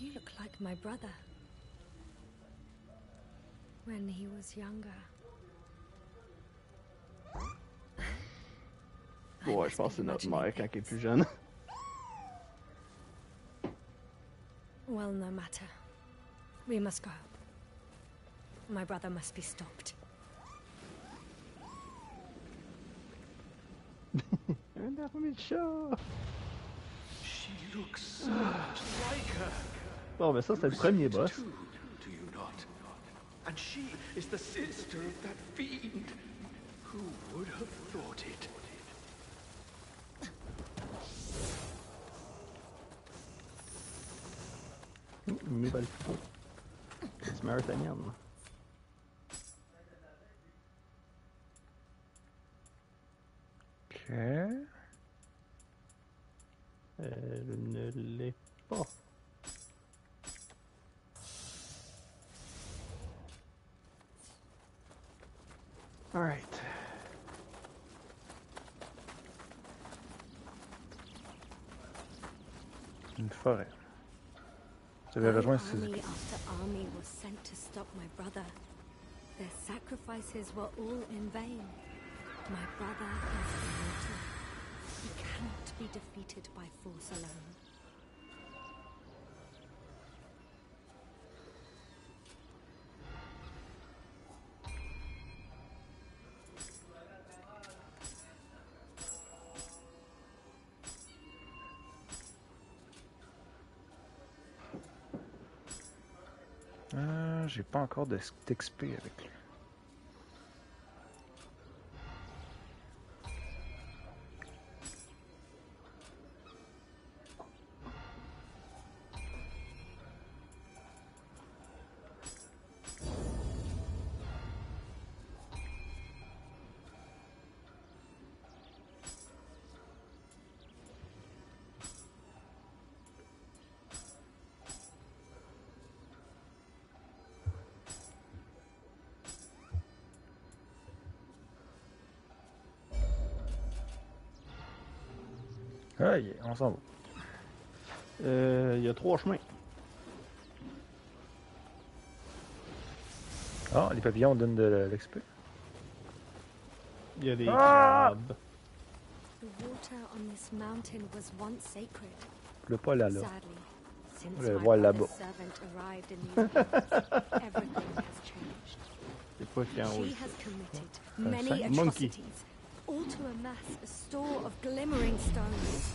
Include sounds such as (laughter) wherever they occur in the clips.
You look like my brother. When he was younger. I Ouais, must je pense que c'est be notre mère quand il est plus jeune. Well, no matter. We must go. My brother must be stopped. Un armée de chat! She looks so much like her. Bon, ben ça, c'est le premier boss. And she is the sister of that fiend. Who would have thought it? Une nouvelle photo. C'est marathonienne. Ok. Elle ne l'est pas. Alright. Une forêt. Tu avais rejoint Army Suzuki. after army was sent to stop my brother. Their sacrifices were all in vain. My brother is immortal. He cannot be defeated by force alone. J'ai pas encore de d'XP avec s'en va. Euh, Il y a trois chemins. Ah, les papillons donnent de l'XP. Il y a des Ah! crabes. The water on this mountain was once sacred. Le pas là, là. Sadly, since Je vais my voir là-bas. servant arrived in these parts, everything has changed. (laughs) C'est pas a en haut. She has committed Un many sac- monkey. all to amass a store of glimmering stones.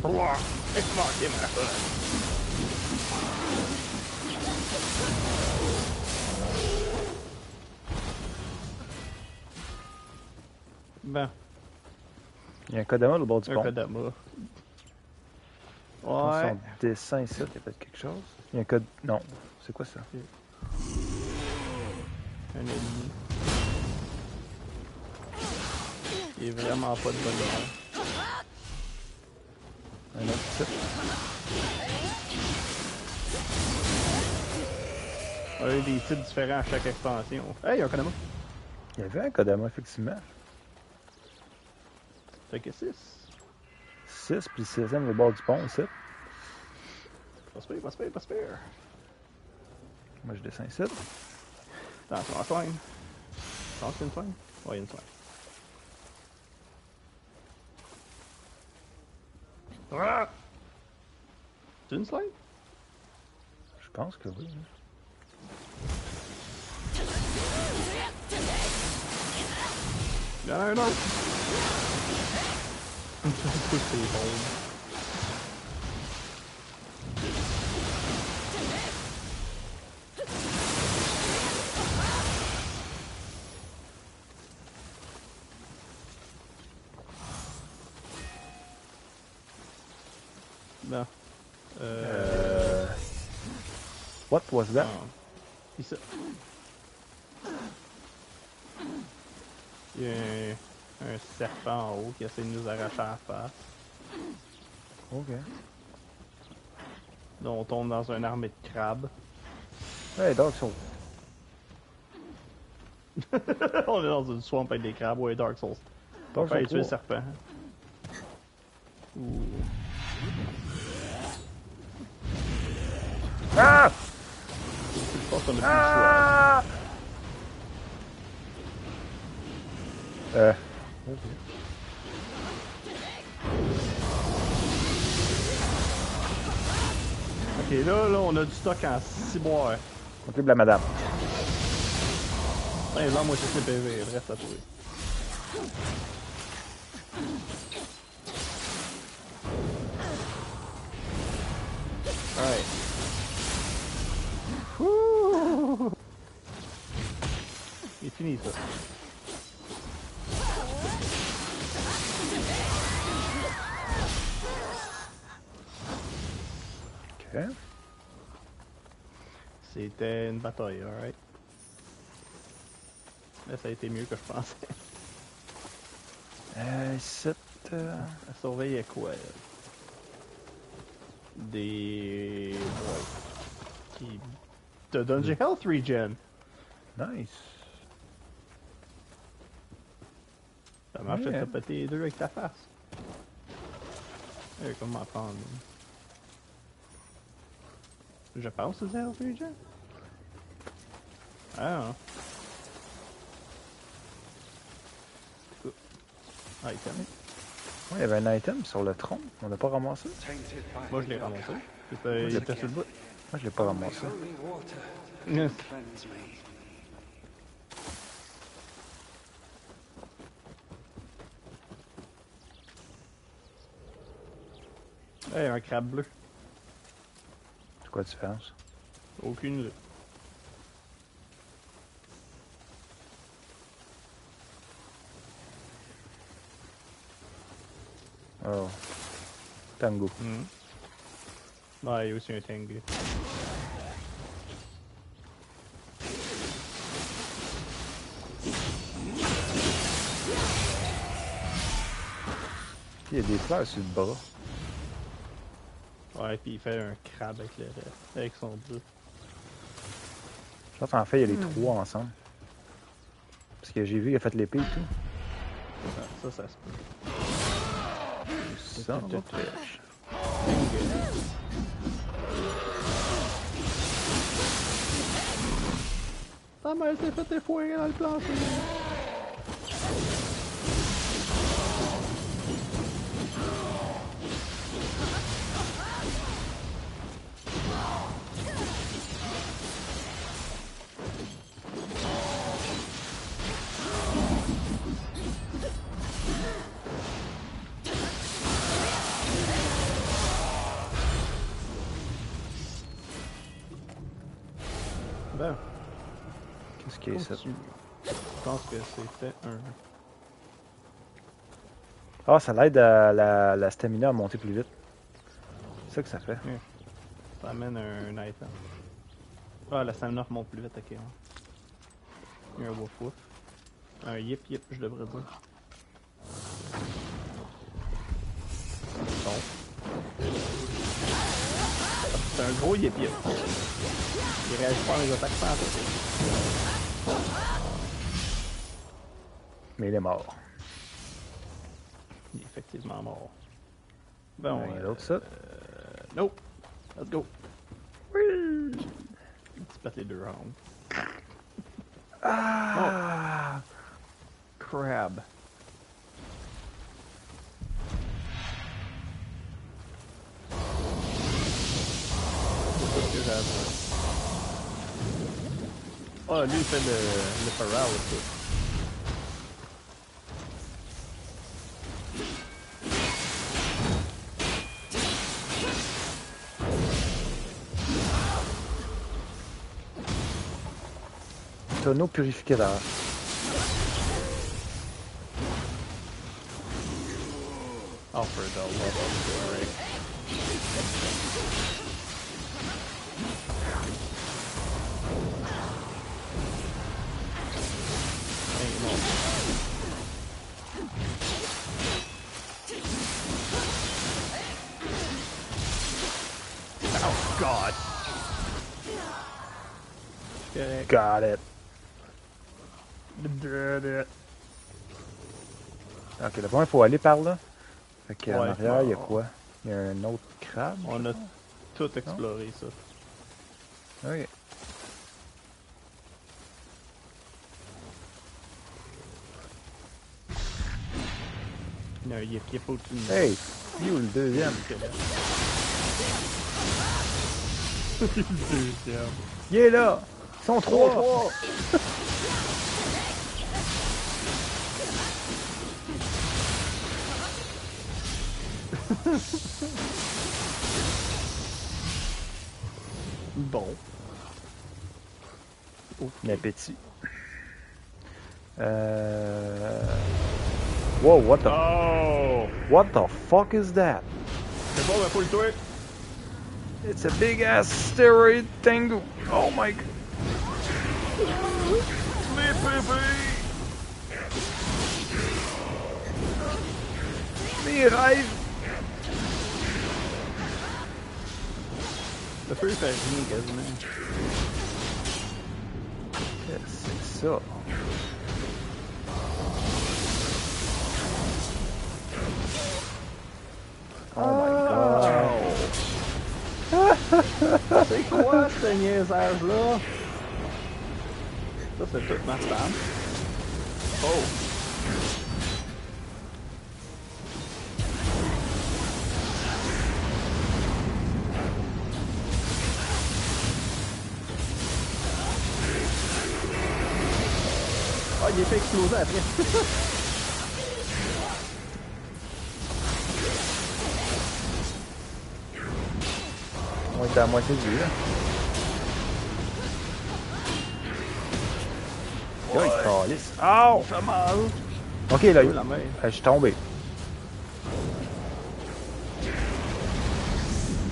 Blah! It's not him after. Bah. Il y a un Kodama au bord du un pont. Kodama. Dans Ouais. Son dessin ici, il y a peut-être quelque chose. Il y a un code. Non, c'est quoi ça? Un ennemi. Il est vraiment pas de bonne humeur. Un autre type. On a eu des types différents à chaque expansion. Hey, un Kodama. Il y avait un Kodama, effectivement. Fait que 6. 6, puis 6 au bord du pont ici. Pas super, pas super, pas super. Moi, je descends ici. Attention, la slime. Je pense qu'il y a une slime. Ouais, il y a une slime. Ah! C'est une slime? Je pense que oui. hein. Il y en a un autre! Tous ces bombes. Bon. Euh... Euh... What was that? Ah. Ici. Il y a un, serpent en haut qui essaie de nous arracher la face. Ok. Là, on tombe dans une armée de crabes. Hey, Dark Souls. (laughs) On est dans une swamp avec des crabes, ouais, Dark Souls. Dark Souls tuer le 3. serpent. Ouh. Ah! Je pense qu'on a plus le choix. Ah! Euh. Ok, là, là, on a du stock en ciboire. Occupe la madame. Par exemple, moi, c'est CPV, reste à trouver. Alright. Wouh! C'est fini, ça. Ok. C'était une bataille, alright. Là, ça a été mieux que je pensais. (laughs) Euh, ici. euh, Elle surveillait quoi, elle? Des... Ouais. Qui te donnent du health regen. Nice. Ça marche Ouais. tapoter les deux avec ta face. Euh, comment prendre? Je pense que c'est health regen. Ah. Item. Ouais, il y avait un item sur le tronc. On l'a pas ramassé. Moi je l'ai ramassé. C'était- Il était sur le bout. Moi, je l'ai pas ramassé. Yes. Hey, un crabe bleu. C'est quoi la différence? Aucune idée. Oh. Tango. Mhm. Ouais, il y a aussi un Tengu. Il y a des fleurs sur le bras. Ouais, puis il fait un crabe avec, le, avec son bleu. Je pense qu'en fait, il y a les trois ensemble. Parce que j'ai vu qu'il a fait l'épée et tout. Ça, ça, ça se peut. Ça, tout, tout. Ta mère s'est fait effoirer dans le plancher. Je pense que c'était un... Ah, ça l'aide à la, la stamina à monter plus vite. C'est ça que ça fait. Ça amène un, un item. Ah, la stamina remonte plus vite, ok. ouais. Il y a un wouf wouf. Un yip yip, je devrais dire. Bon. C'est un gros yip yip. Il réagit pas à mes attaques sans attaquer. Mais il est mort. Il est effectivement mort. Bon, il y a euh, l'autre ça. Nope. Let's go. Oui. Tu pètes les deux rounds. Ah! Crab. Tout ce que Ah, lui, il fait le, le pharrell aussi. Tonneau purificateur. Alfred, I'll love correct. Got it. Ok, là, il faut aller par là. Fait qu'en Ouais. arrière, il y a quoi? Il y a un autre crabe? On a tout exploré ça. Ok. Il y a un yip yip au-dessus de nous. Hey! Il est où le deuxième? Deuxième. Il est là! Ils sont trois! (laughs) Bon. Mais petit. Euh... Wow, what the... Oh! What the fuck is that? C'est bon, ben faut le tuer. It's a big ass steroid thing. Oh my god. Mes rêves. Le feu fait rien quasiment. Qu'est-ce que c'est ça? Oh my god. C'est quoi ce niaisage-là? Ça, c'est toute ma femme. Oh! Ah, il est fait exploser après. On est à la moitié là. Oh! Ça fait mal. Ok, là, Oui, la main. euh, je suis tombé.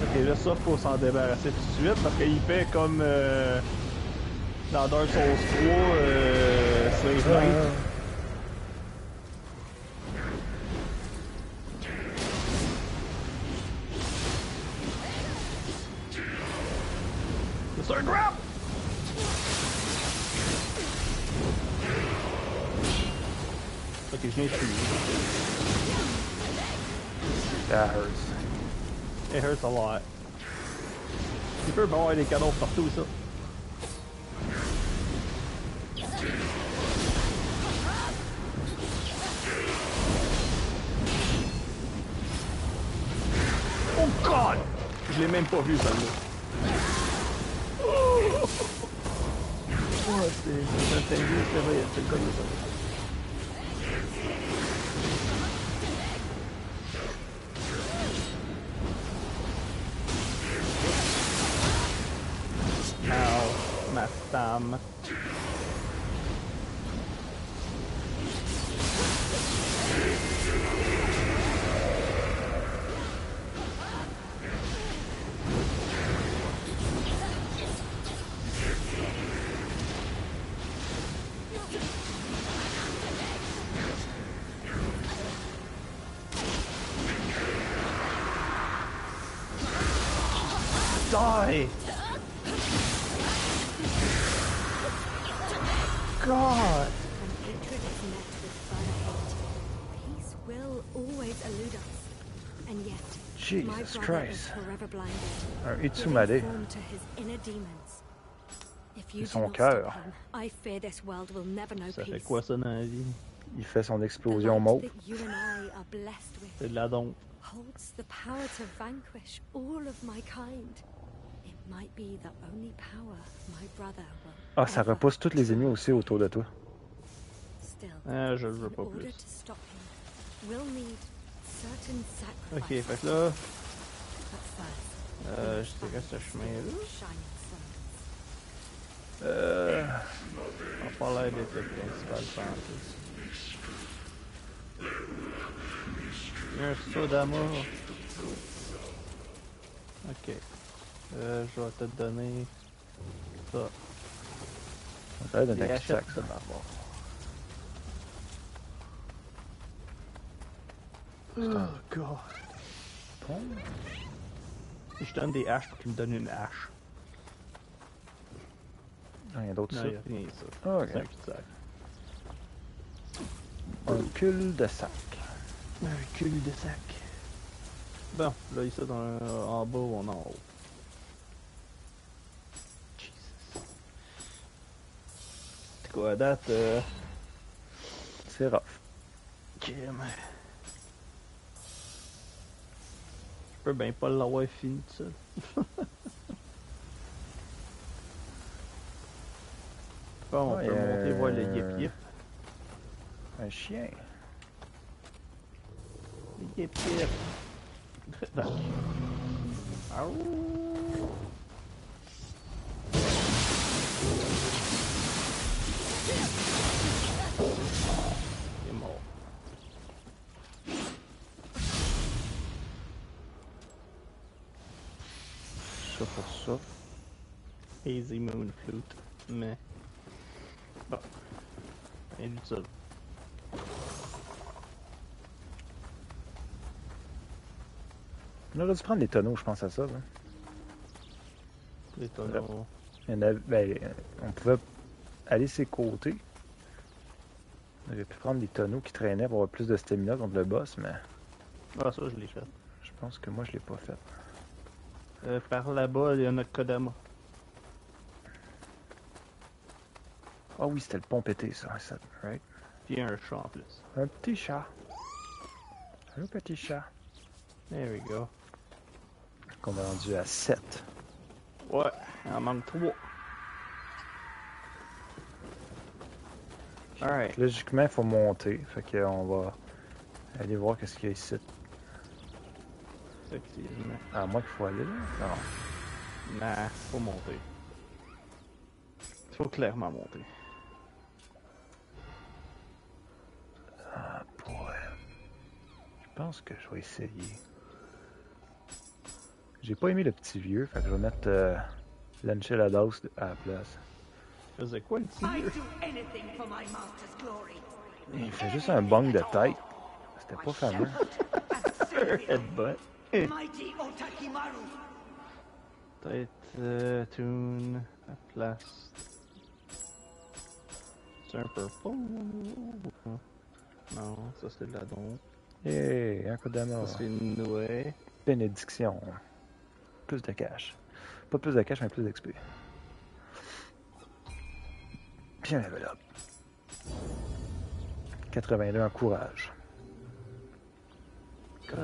Ok, là, ça, faut s'en débarrasser tout de suite parce qu'il fait comme euh, dans Dark Souls 3, euh, Slave Knight. Avoir des cadeaux partout, ça. Oh god! Je l'ai même pas vu, celle-là. Oh, c'est un c'est vrai, c'est le connu, ça. I fear this world will never know Ça fait quoi ça dans la vie? Il fait son explosion mauve. C'est de la don. holds the power to vanquish all of my kind. It might be the only power my brother will Ah, ça repousse tous les ennemis aussi autour de toi. Still, Ah, je le veux pas plus. Ok, fait que là, first, euh, je dirais ce chemin-là. shining suns. Euh... On va pas l'air d'être le principal pantoute. Il y a un Sodama. Ok. Euh, je vais te donner ça. Ça a l'air Des d'un rachettes sac, ça ça. d'abord. un- Oh god. Je donne des haches pour qu'il me donne une hache. Ah, d'autres Non, ça. rien ça. Ah, ok. C'est un cul de sac. Un cul-de-sac. Bon, là, ici, dans, en bas ou en haut? Jesus. C'est quoi, à date? Euh... C'est rough. Ok, mais... peux bien pas l'avoir fini tout seul. (laughs) Bon, on Ouais, peut monter voir le euh, yip yip. Un chien. Le yip yip. (laughs) Easy Moon Flute. Mais. Bon. Inutile. On aurait dû prendre des tonneaux, je pense à ça. là. Les tonneaux. Il y en avait- ben, on pouvait aller ses côtés. On aurait pu prendre des tonneaux qui traînaient pour avoir plus de stamina contre le boss, mais Ah, ça, je l'ai fait. je pense que moi je l'ai pas fait. Euh, par là-bas, il y a notre Kodama. Ah oui, c'était le pont pété, ça, ça, right? Puis il y a un chat en plus. Un petit chat. Un petit chat. There we go. Qu'on a rendu à 7. Ouais, il en manque 3. Alright. Logiquement, il faut monter. Fait qu'on va aller voir qu'est-ce qu'il y a ici. Effectivement. À moins qu'il faut aller là? Non. Nah, faut monter. Faut clairement monter. Pense que je vais essayer. J'ai pas aimé le petit vieux, fait que je vais mettre euh, l'enchiladas à la place. Faisait quoi le petit vieux? Il fait juste un bang de tête. C'était pas fameux. Headbutt. (laughs) Mighty Otakimaru. Peut-être euh, tune à place. C'est un purple? Non, ça c'est de la don. Hey, un coup c'est une nouée. Bénédiction. Plus de cash. Pas plus de cash, mais plus d'XP. Bien level up. 82 en courage. Ok.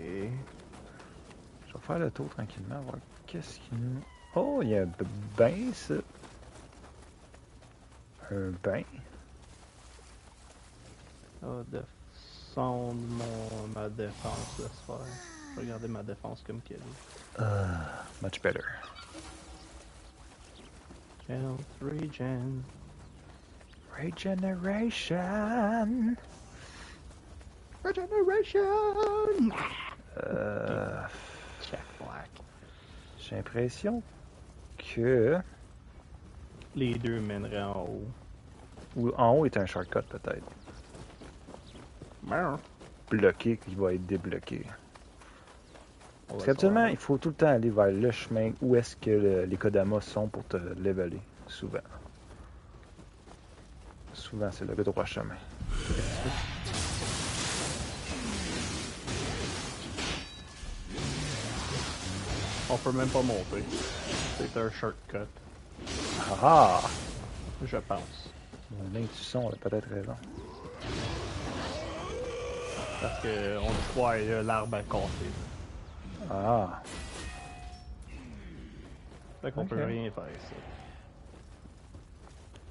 Je vais faire le tour tranquillement, voir qu'est-ce qu'il nous... Oh, il y a un bain, ça. Un bain. Ça va descendre mon, ma défense de se faire. Je vais ma défense comme qu'elle est. Much better. Health regen. Regeneration. Regeneration! Euh, Check black. J'ai l'impression que... Les deux mèneraient en haut. Ou en haut est un shortcut, peut-être. Bloqué, qui va être débloqué. Parce savoir. il faut tout le temps aller vers le chemin où est-ce que le- les Kodamas sont pour te leveler. Souvent. Souvent, c'est le droit chemin. On peut même pas monter. C'est un shortcut, Ah ah! je pense. Mon intuition a peut-être raison. Parce que on a l'arbre à casser. Ah! Fait qu'on peut rien faire ici.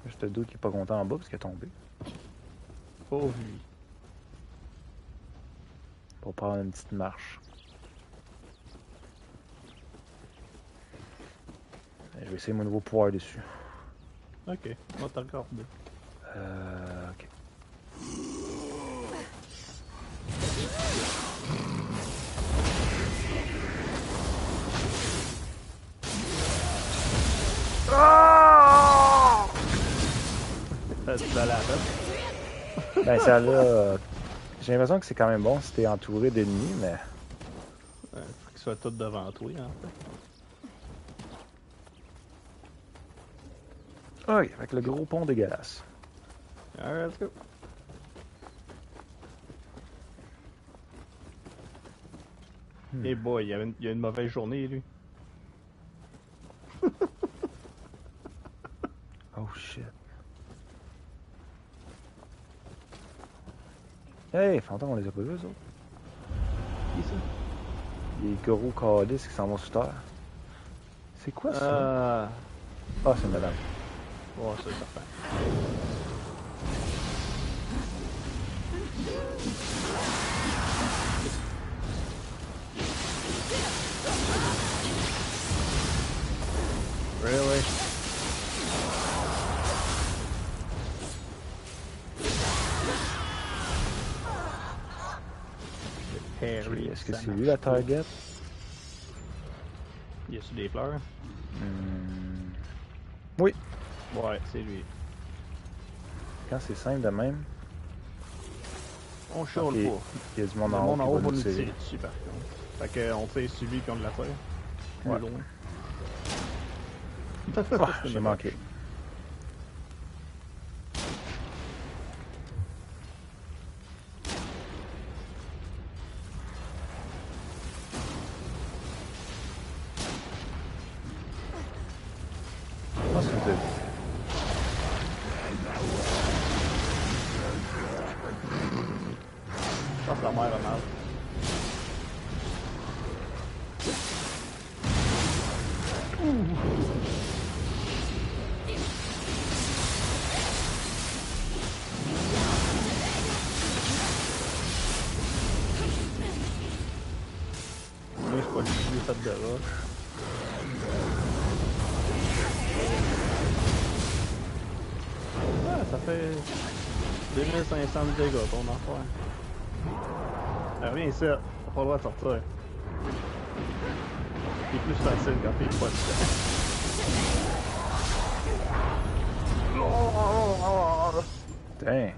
Je te doute qu'il est pas content en bas parce qu'il est tombé. Pauvre lui. Pour prendre une petite marche. Je vais essayer mon nouveau pouvoir dessus. Ok, on va te regarder. Euh, ok. Tête. Ben, ça là. J'ai l'impression que c'est quand même bon si t'es entouré d'ennemis, mais. Ouais, faut qu'ils soient tous devant toi, en fait. Ok, avec le gros pont dégueulasse. Alright, let's go. Hmm. Hey boy, il y, avait une, il y a une mauvaise journée, lui. (laughs) Oh shit. Hey, fantôme, on les a pas vus, eux autres. Qui ça? Les gros calices qui s'en vont sous terre. C'est quoi ça? Euh... Ah, c'est madame. Ouais, c'est certain. Really? Est-ce que c'est lui la target? Y a-tu des fleurs? Hmm. Oui, Ouais, c'est lui. quand c'est simple de même, On chiale Ok, pas. il y a du monde Le en haut monde en haut va nous tirer. dessus par contre. Fait que on tire celui qui ont de la terre. Plus Ouais. loin. Ah, j'ai manqué. Ah, 2500 de dégâts ton affaire. Ah, Reviens ici, t'as pas le droit de sortir. C'est plus facile quand t'es pas dedans. Damn.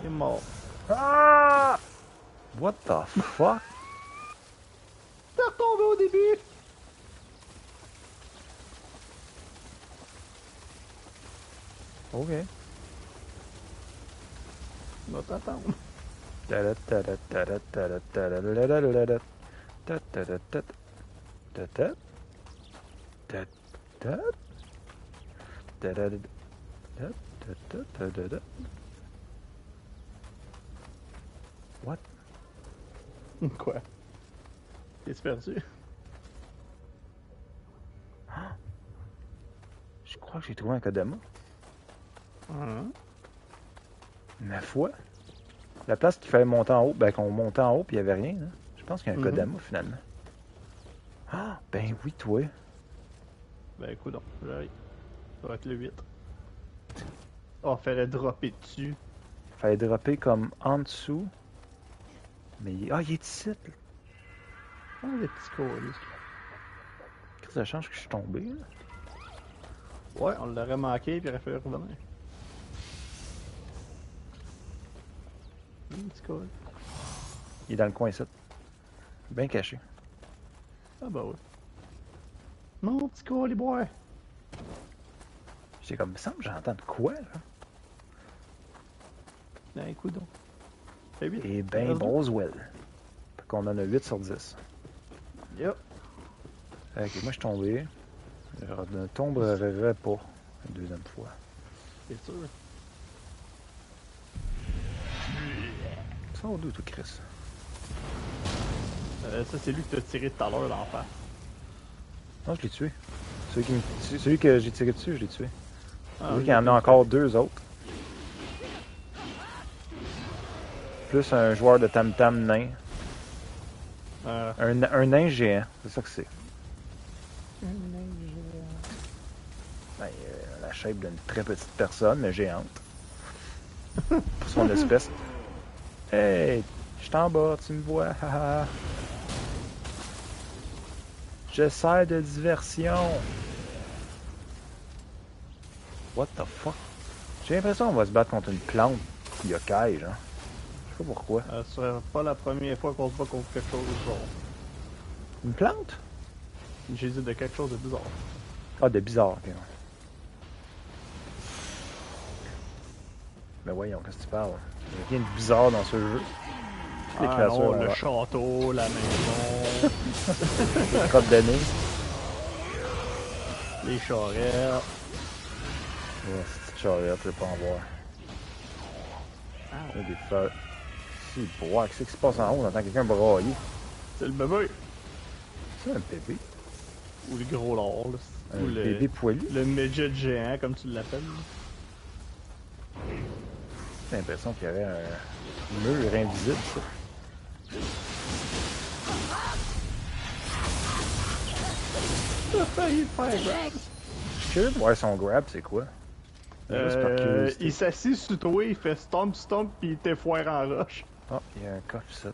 Il est mort. Ah! What the fuck? Ta-ta-ta-ta-da-da. What? Quoi? T'es perdu? Je crois que j'ai trouvé un Kodama. Hum. Ma foi. La place qu'il fallait monter en haut, ben qu'on montait en haut puis il n'y avait rien. là. Je pense qu'il y a un Mhm. Kodama finalement. Ah, ben oui, toi. Ben écoute, donc, j'arrive. Ça va être le 8. Oh, fallait dropper dessus. Fallait dropper comme en dessous. Mais il... Ah, il est ici. là. Ah, les petits colis. Qu'est-ce que ça change que je suis tombé? là? Ouais, on l'aurait manqué puis il aurait fallu revenir. Colis. Il est dans le coin ici. Bien caché. Ah bah ouais. Non, petit colis, boy! J'ai comme, il me semble que j'entends de quoi, là? Ben écoute donc. Fait 8. Et ben. Boswell. Fait qu'on en a 8 sur 10. Yep. Ok, moi je suis tombé. Je ne tomberai pas une deuxième fois. C'est sûr. Sors d'où, toi, Chris? Euh, ça, c'est lui que t'as tiré tout à l'heure d'en face. Non, je l'ai tué. Celui, qui me- celui que j'ai tiré dessus, je l'ai tué. Ah, Celui oui, qui en a encore deux autres. Plus un joueur de tam-tam nain. Euh, Un, un nain géant, c'est ça que c'est. Ben, euh, la shape d'une très petite personne, mais géante. Pour son (laughs) espèce. Hey, je suis en bas, tu me vois, haha. Je sers de diversion. What the fuck? J'ai l'impression qu'on va se battre contre une plante yokai, genre. Hein. Je sais pas pourquoi. Euh, pas la première fois qu'on se bat contre quelque chose de genre. Une plante? J'ai dit de quelque chose de bizarre. Ah, de bizarre, ok. Mais ben voyons, qu'est-ce que tu parles? Il y a rien de bizarre dans ce jeu. Les Ah créatures non, le l'air- château, la maison, (laughs) les crottes de nez. les charrettes. Ouais, c'est une charrette, je vais pas en voir. Il y a des feux. Si, bois, qu'est-ce qui se passe en haut? On entend quelqu'un brailler. C'est le bébé. C'est un bébé. Ou le gros lord. là. Un Ou le, bébé poilu. le midget géant, comme tu l'appelles. J'ai l'impression qu'il y avait un mur invisible, ça. Faire grab. Je suis curieux de voir son grab, c'est quoi? Euh, il s'assit sur toi, il fait stomp stomp, puis il t'effoire en roche. Ah, il y a un coffre ici.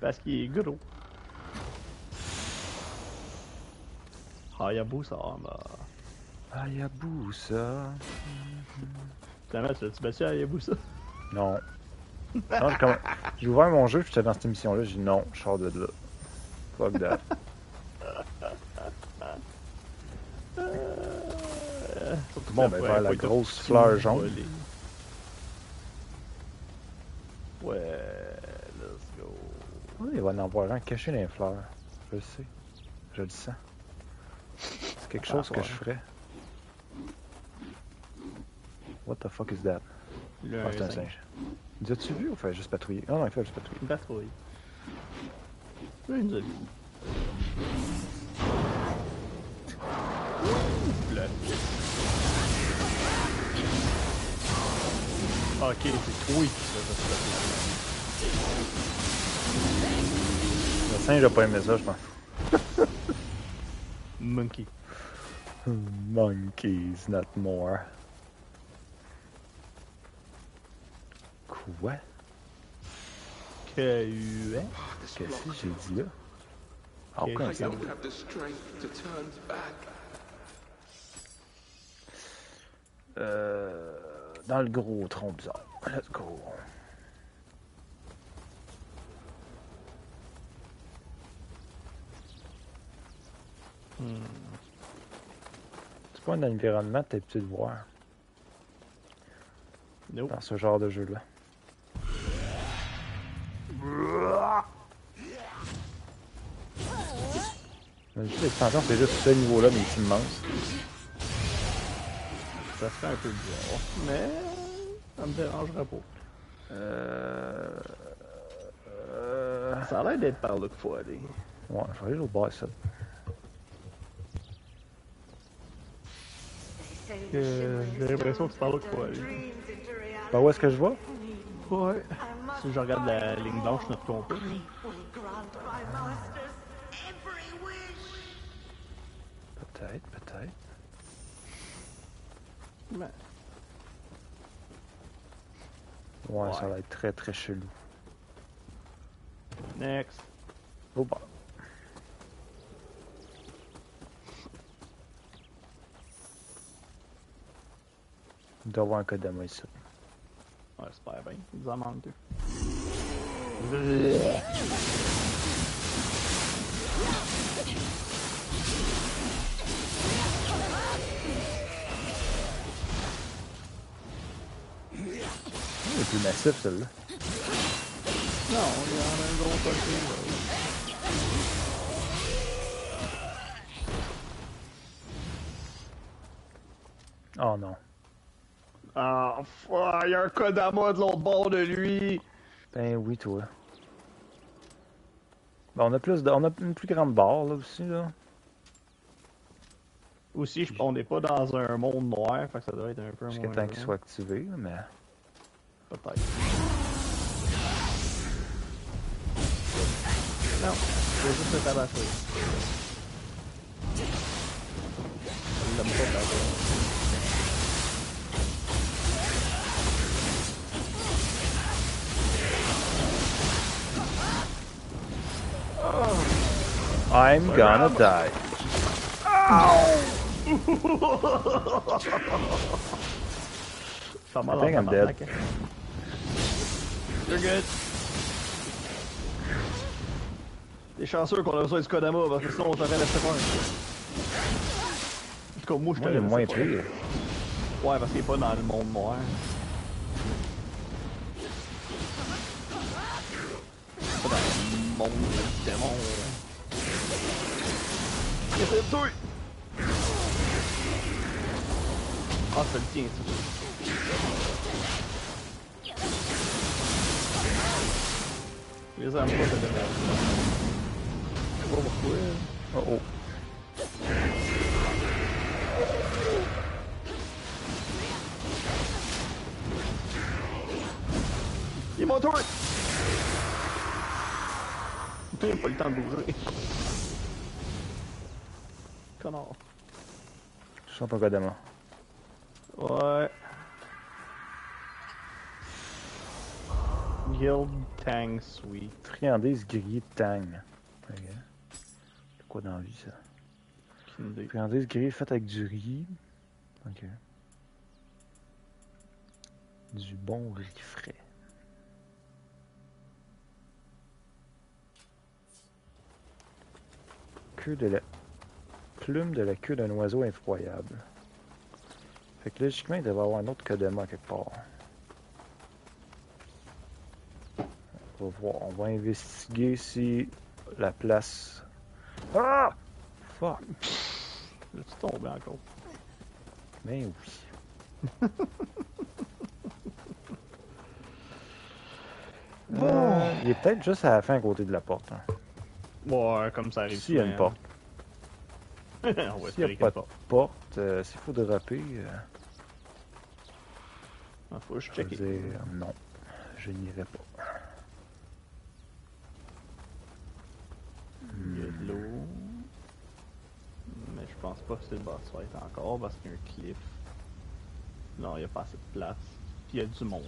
Parce qu'il est gros. Hayabusa, bah. Hayabusa. Finalement, tu l'as-tu battu Hayabusa? Non. Non, j'ai ouvert mon jeu, puis j'étais dans cette émission-là, j'ai dit non, je sors de là. Fuck that. Bon, ben, vers la grosse fleur jaune. Ouais, let's go. Oui, il va en avoir un caché dans les fleurs. Je le sais. Je le sens. C'est quelque chose Ah, que ouais. je ferais. What the fuck is that? Le Ah, c'est un singe. Nous as-tu vu ou fait juste patrouiller? Non, non, il fait juste patrouiller. Une patrouille. Oui, il nous a vu. Là. Ok, c'est toi qui fais ça. Le singe a pas aimé ça, je pense. Monkey. (laughs) Monkeys, not more. Quoi? Que Qu'est-ce que j'ai dit là? Ah, aucun sens. Euh, dans le gros tronc bizarre. Let's go. C'est pas un environnement que t'as l'habitude de voir Nope. dans ce genre de jeu-là. Juste l'extension, c'est juste ce niveau-là, mais il est immense. Ça serait un peu bizarre. Mais ça me dérangerait pas. Euh... euh, Ça a l'air d'être par là qu'il faut aller. Ouais, je vais aller bord, ça. Euh, J'ai l'impression que c'est par là qu'il faut aller. Par où est-ce que je vais? Ouais. Si je regarde la ligne blanche, every wish. Peut-être, peut-être. Mais Ouais, ça Ouais. va être très très chelou. Next. Oh bah. Il doit avoir un code à moi ici. Ouais, super bien. Il nous en manque deux. Il est plus massif celui-là. Non, il y en a un gros. Oh non. Ah, fuck, il y a un Kodama de l'autre bord de lui. Ben oui, toi. Ben, on a plus de, on a une plus grande barre là aussi là. Aussi, je on n'est pas dans un monde noir, fait que ça doit être un peu Jusqu'à temps qu'il soit activé, là, mais. Peut-être. Non, je vais juste le tabasser. Il l'aime pas tabasser. I'm gonna die. Ça m'a I think I'm dead. You're good. T'es chanceux qu'on a besoin du Kodama parce que sinon on t'aurait laissé faire. Comme moi, je Moi, t'aurais il est moins laissé faire. pire. Ouais, parce qu'il est pas dans le monde noir. Le démon. Essaye de tuer! Ah, c'est le tien, ça. Les aime pas, ça démon. Je sais pas pourquoi. Oh oh. Pas le temps bouger. Connard. Je sens pas Kodama. Ouais. Guild Tang Sweet. Friandise grillée de tang. Ok. C'est quoi dans la vie, ça? Idée. Friandise grillée faite avec du riz. Ok. Du bon riz frais. Queue de la... Plume de la queue d'un oiseau effroyable. Fait que logiquement, il devait y avoir un autre Kodama quelque part. On va voir. On va investiguer si la place... Ah! Fuck! Là-tu tombé encore? Ben oui. (laughs) Bon. Euh, il est peut-être juste à la fin à côté de la porte. Hein. Ouais, comme ça arrive. S'il y a une porte. (laughs) Va S'il n'y a pas a de porte. porte, euh, s'il faut dropper, euh, Ah, Faut que je checker. dire non. Je n'irai pas. Il y a de l'eau. Mais je pense pas que c'est le boss fight encore parce qu'il y a un cliff. Non, il n'y a pas assez de place. Puis il y a du monde.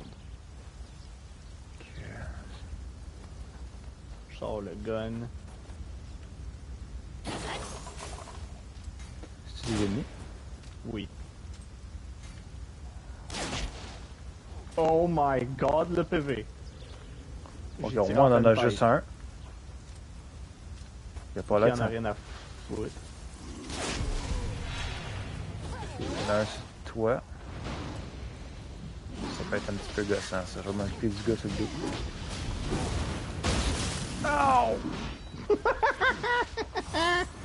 Je sors le gun. Des ennemis? Oui. Oh my god, le PV. Ok, au moins on en a juste un. Il n'y a pas Il là y de en a rien à foutre. Il y en a un sur toi. Ça peut être un petit peu gossant, ça. Je vais m'occuper du gars sur le dos. C'est (laughs)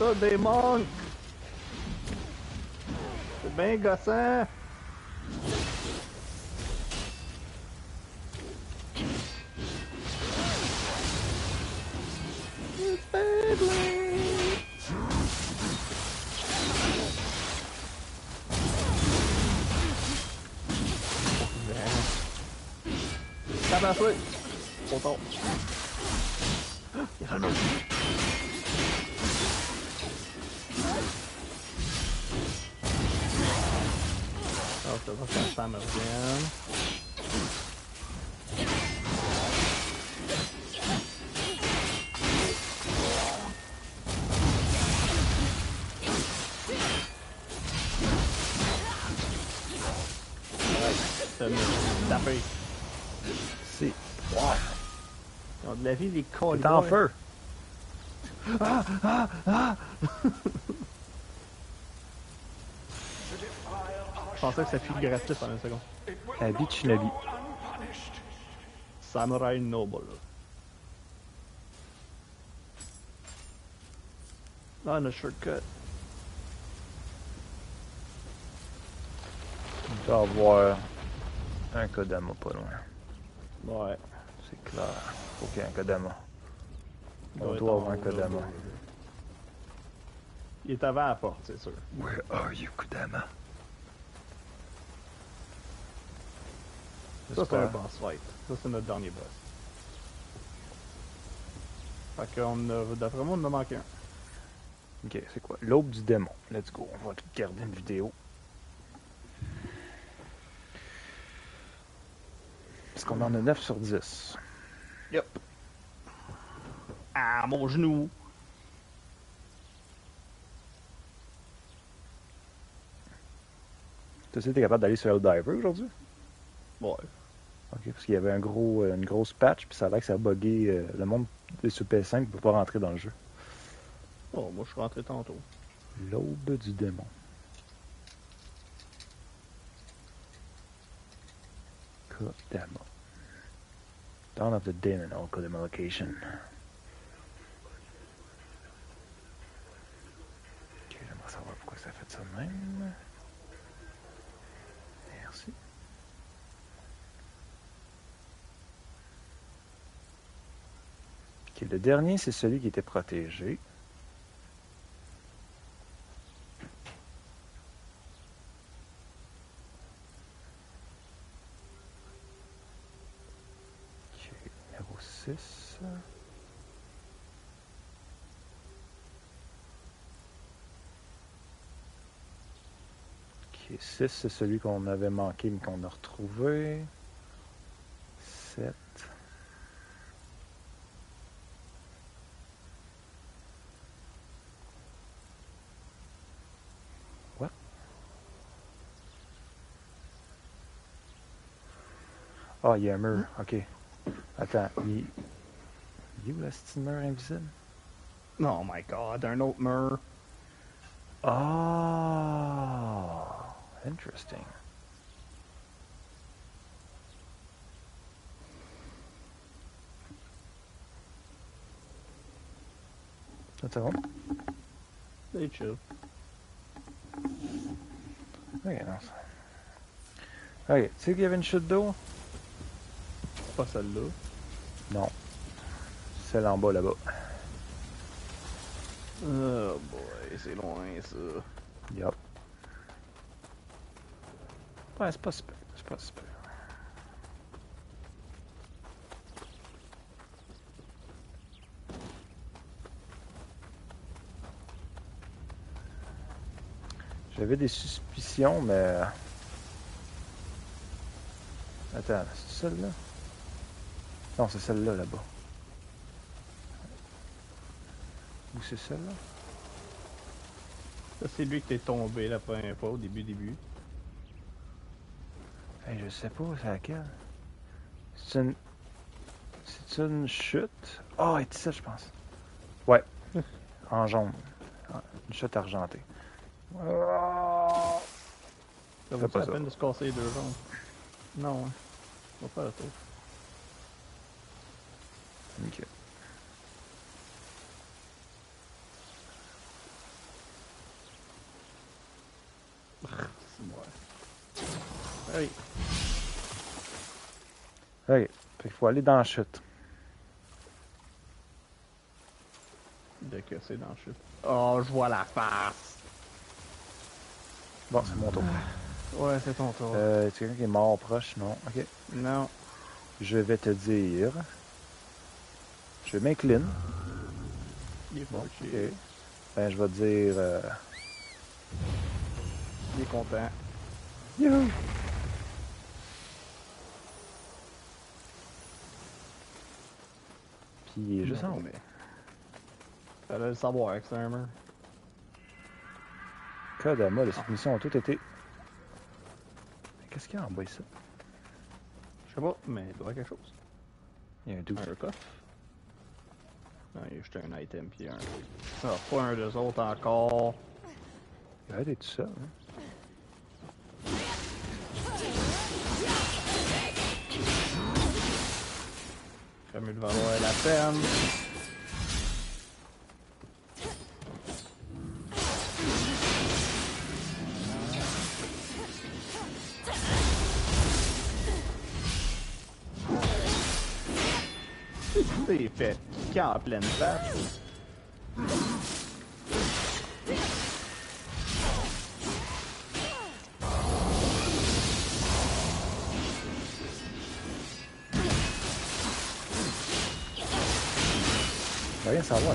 tout des monks! C'est bien gossant! It's badly! Tabasse-le! Oh, je devrais faire ça me revienne. Ça me taper. C'est. Ils ont de la vie, les cons. C'est en feu! Je pensais que ça figurait pendant une seconde. Habit Shinobi. Samurai Noble. Ah, le shortcut. Il doit avoir un Kodama pas loin. Ouais. C'est clair. Faut qu'il y ait un Kodama. On doit avoir en un Kodama. Il est avant la porte, c'est sûr. Where are you, Kodama? Ça, c'est un boss fight. Ça, c'est notre dernier boss. Fait qu'on a, d'après moi, on en a manqué un. Ok, c'est quoi? L'aube du démon. Let's go. On va regarder une vidéo. Parce qu'on en a 9 sur 10. Yep. Ah, mon genou! Tu sais, t'es capable d'aller sur Helldiver aujourd'hui? Ouais. Ok, parce qu'il y avait un gros, euh, une grosse patch, puis ça a l'air que ça a bugué. euh, le monde de sur PS5 ne peut pas rentrer dans le jeu. Oh, moi je suis rentré tantôt. L'aube du démon. Kodama. Dawn of the Demon, oh, Kodama location. Ok, j'aimerais savoir pourquoi ça fait ça de même. Merci. Le dernier, c'est celui qui était protégé. Ok, numéro 6. Ok, 6, c'est celui qu'on avait manqué mais qu'on a retrouvé. 7. Ah, il y a un mur. Ok. Attends, il. Il est où la petite mur invisible? Oh my god, un autre mur. Ah, interesting. That's all. C'est chill. Ok, non. ça- Ok, tu sais qu'il Pas celle-là. Non. Celle en bas là-bas. Oh boy, c'est loin ça. Yup. Ouais, c'est pas super. C'est pas super. J'avais des suspicions, mais. Attends, c'est celle-là? Non, c'est celle-là là-bas. Ou c'est celle-là? Ça, c'est lui que t'es tombé la première fois au début, début. Hey, je sais pas, c'est laquelle? C'est une. C'est une chute? Ah, oh, c'est ça, je pense. Ouais. (laughs) en jaune. Ah, Une chute argentée. Ça vaut pas la ça. peine de se casser les deux jambes? Non, hein. On va faire le tour. Hey, Ok. Fait qu'il faut aller dans la chute. de que c'est dans le chute. Oh, je vois la face. Bon, c'est mon tour. Ouais, c'est ton tour. Euh, est-ce quelqu'un qui est mort proche? Non. Ok. Non. Je vais te dire. Je m'incline. Il est Bon. Ben, je vais dire. euh, Il est content. Youhou! Puis il est juste en Non, haut. mais. Fallait le savoir mur. Kodama, les submissions ont toutes été. Qu'est-ce qu'il y a en bas ici? Je sais pas, mais il doit y avoir quelque chose. Il y a un. Un coffre. Non, il y a juste un item puis un. Ah, pas un des autres encore. Être tout seul. Hein? Comme il va valoir la peine. C'est fait. Quand en pleine face. Il va rien savoir.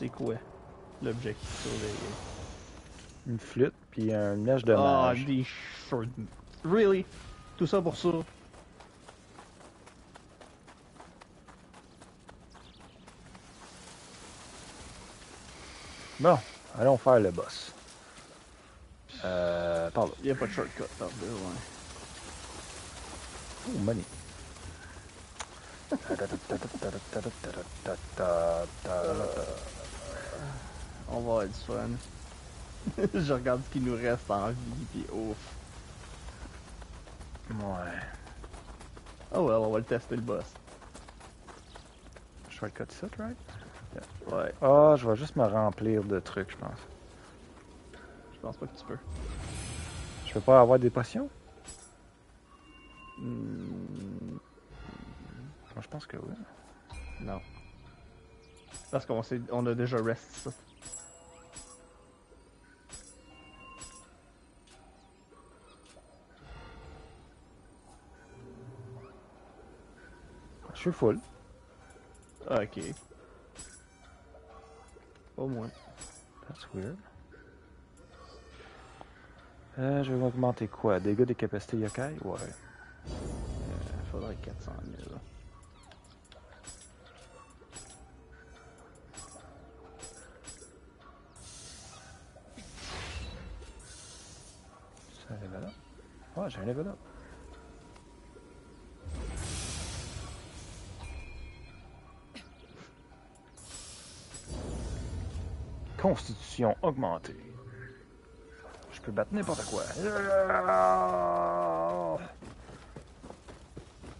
c'est quoi l'objectif? Une flûte puis un mèche de Ah, des. Really? Tout ça pour ça? Bon, allons faire le boss. Euh, a pas de shortcut par ouais. Oh, money. On va avoir du fun. (laughs) Je regarde ce qui nous reste en vie, pis ouf. Ouais. Ah ouais, on va le tester le boss. Shortcut ça, right? Ouais, Ah, je vais juste me remplir de trucs, je pense. je pense pas que tu peux. Je peux pas avoir des potions? Hmm, Moi, je pense que oui. non. Parce qu'on on a déjà rest ça. Je suis full. Ah, Ok. Au moins. That's weird. Euh, je vais augmenter quoi? Dégâts des capacités yokai? Ouais. Euh, faudrait 400 000. là. C'est un level up? Ouais, j'ai un level up. Constitution augmentée. Je peux battre n'importe quoi.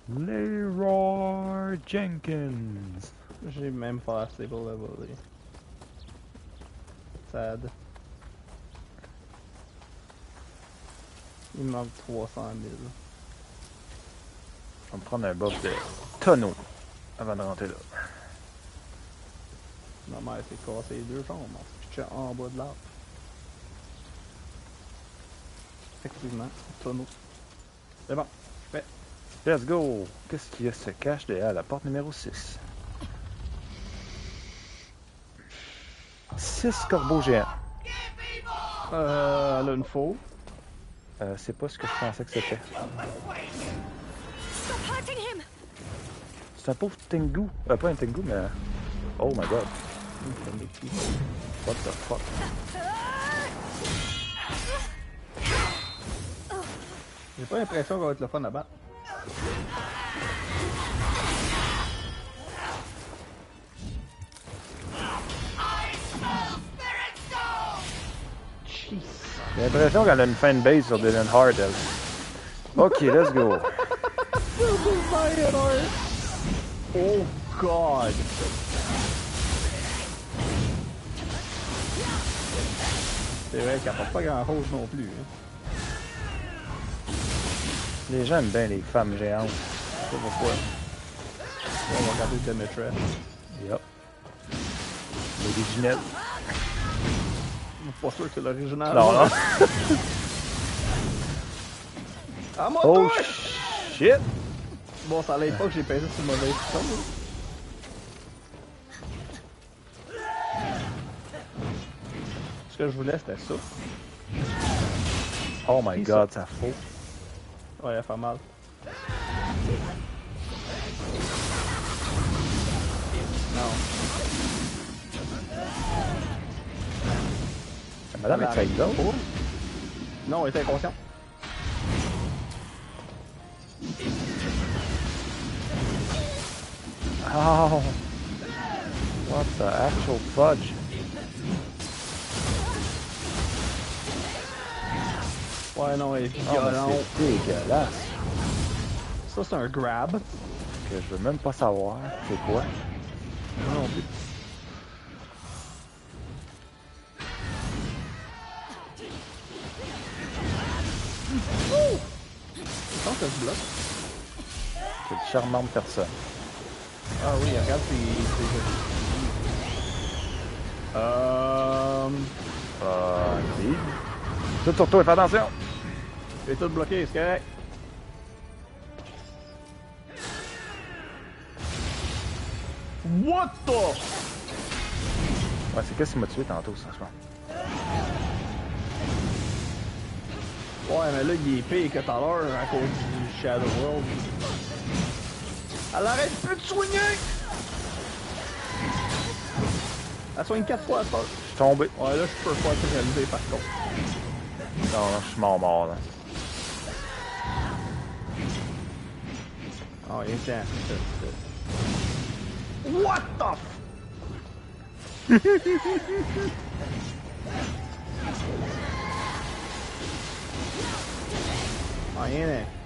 Leroy Jenkins. J'ai même pas assez pour le voler. Sad. Il me manque 300 000. Je vais me prendre un buff de tonneau avant de rentrer là. Ma mère s'est cassé les deux jambes en bas de l'arbre. Effectivement, tonneau. C'est bon, fait. Let's go! Qu'est-ce qui se cache derrière la porte numéro 6? 6 corbeaux géants. Euh, elle a une faux. Euh, c'est pas ce que je pensais que c'était. C'est un pauvre Tengu. Euh, pas un Tengu, mais. Oh my god. What the fuck? J'ai pas l'impression qu'on va être le fun à battre. J'ai l'impression qu'elle a une fanbase sur Dylan Hard, elle. Ok, let's go. (laughs) Oh god! C'est vrai qu'elle apporte pas grand chose non plus. Hein. Les gens aiment bien les femmes géantes. Je sais pas pourquoi. On va regarder Demetress. Yup. L'original. Je suis pas sûr que c'est l'original. Non, non. (laughs) Ah, mon Oh shit! Bon, ça l'aide pas que j'ai pesé sur le mauvais bouton. Que je voulais, c'était ça. Oh my god, ça? faut. Ouais, elle fait mal. Non. Madame est là. pas. Non, elle était inconsciente. Oh! What the actual fudge? Ouais, non, elle est Oh, mais violente. c'est dégueulasse. Ça, c'est un grab. Que je veux même pas savoir c'est quoi. Non plus. Je pense que ça se bloque. C'est une charmante personne. Ah oui, regarde, c'est. Euh. Ah, indeed. Tout sur toi, fais attention! C'est tout bloqué, c'est correct. What the? Ouais, c'est qu'est-ce qui m'a tué tantôt, ça, je pense. Ouais, mais là, il est pire que tout à l'heure à cause du Shadow World. Elle arrête plus de soigner! Elle soigne 4 fois à ce. Je suis tombé. Ouais, là, je peux pas te réaliser par contre. Non, non, je suis mort mort là. Oh, il est What the f... (laughs) Rien n'est.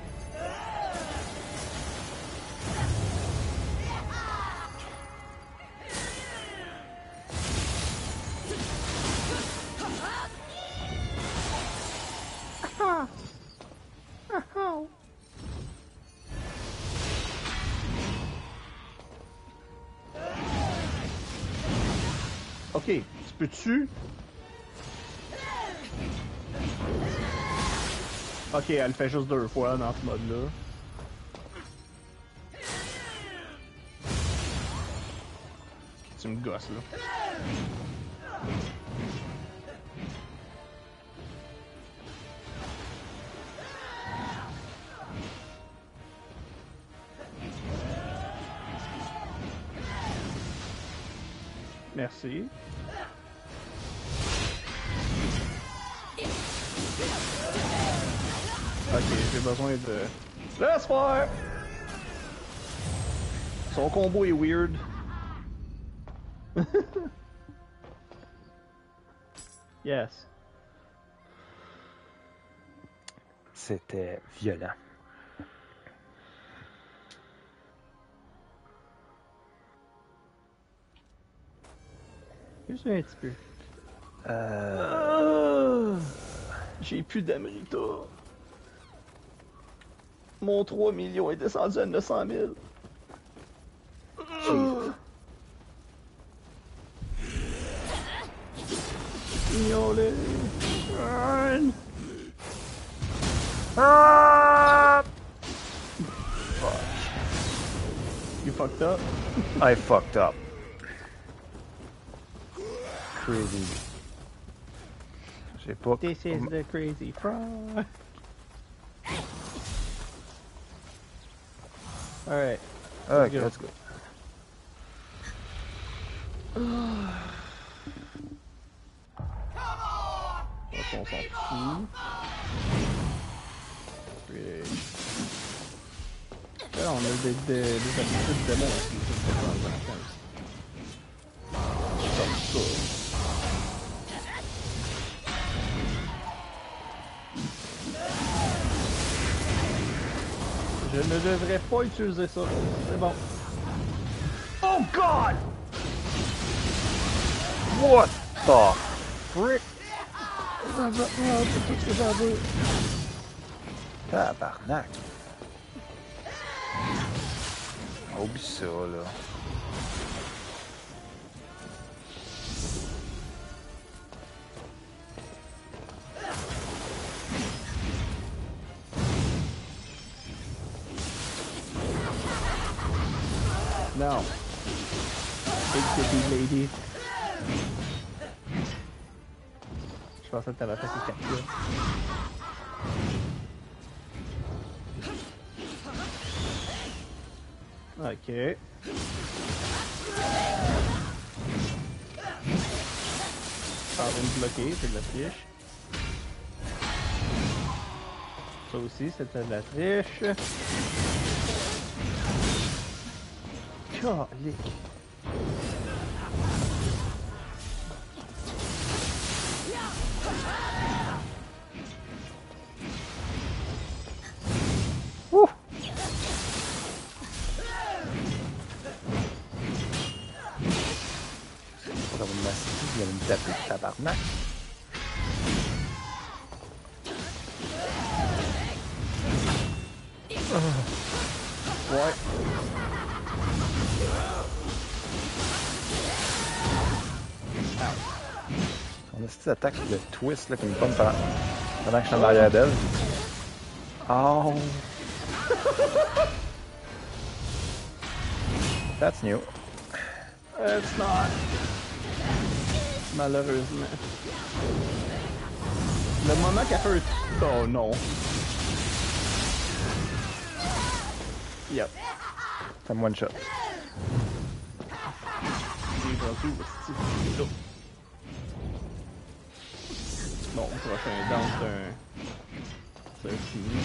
Peux-tu... Ok, elle le fait juste deux fois dans ce mode-là. Tu me gosses, là. Merci. Ok, j'ai besoin de... Laisse faire! Son combo est weird. (laughs) yes. C'était violent. Juste un petit peu. Euh... Ah! J'ai plus d'Amerita. Mon 3 millions est descendu à 900 000. Jesus. Run. Ah! You fucked up. I fucked up. Crazy. This is the crazy frog. Alright. Ok, go. let's go. Donc on s'en fout. Puis... Là, on a des, des, des habitudes de monstres qui sont pas dans le temps. Comme ça. Je ne devrais pas utiliser ça. C'est bon. Oh God! What the frick? Ça va, ah, c'est tout ce que. Tabarnak. Oublie ça, là. Pensais que t'avais fait captures. Ok. Pas de bloquer, c'est de la triche. Ça aussi, c'était de la triche. Calique. On a cette attaque de twist là, qui me pomme pendant, que je suis en arrière d'elle. Oh! (laughs) That's new. It's not. Malheureusement. Le moment qu'elle fait un... Oh non. Yep. C'est un one shot. Prochain down, c'est un... C'est fini.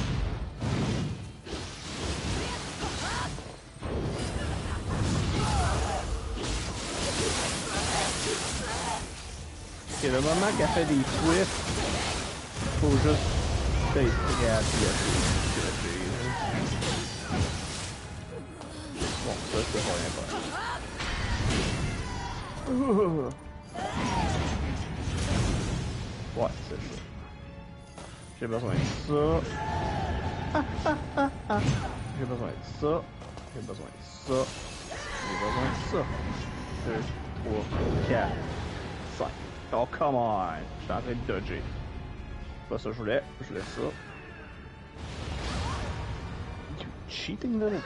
Ok, le moment qu'elle fait des twists, faut juste être prêt à piloter. Bon, ça, je peux pas rien faire. Ouais, c'est ça. J'ai besoin de ça. J'ai besoin de ça. J'ai besoin de ça. J'ai besoin de ça. 2, 3, 4, 5. Oh, come on! Je en train de dodger. C'est pas ça que je voulais. Je voulais ça. You cheating little...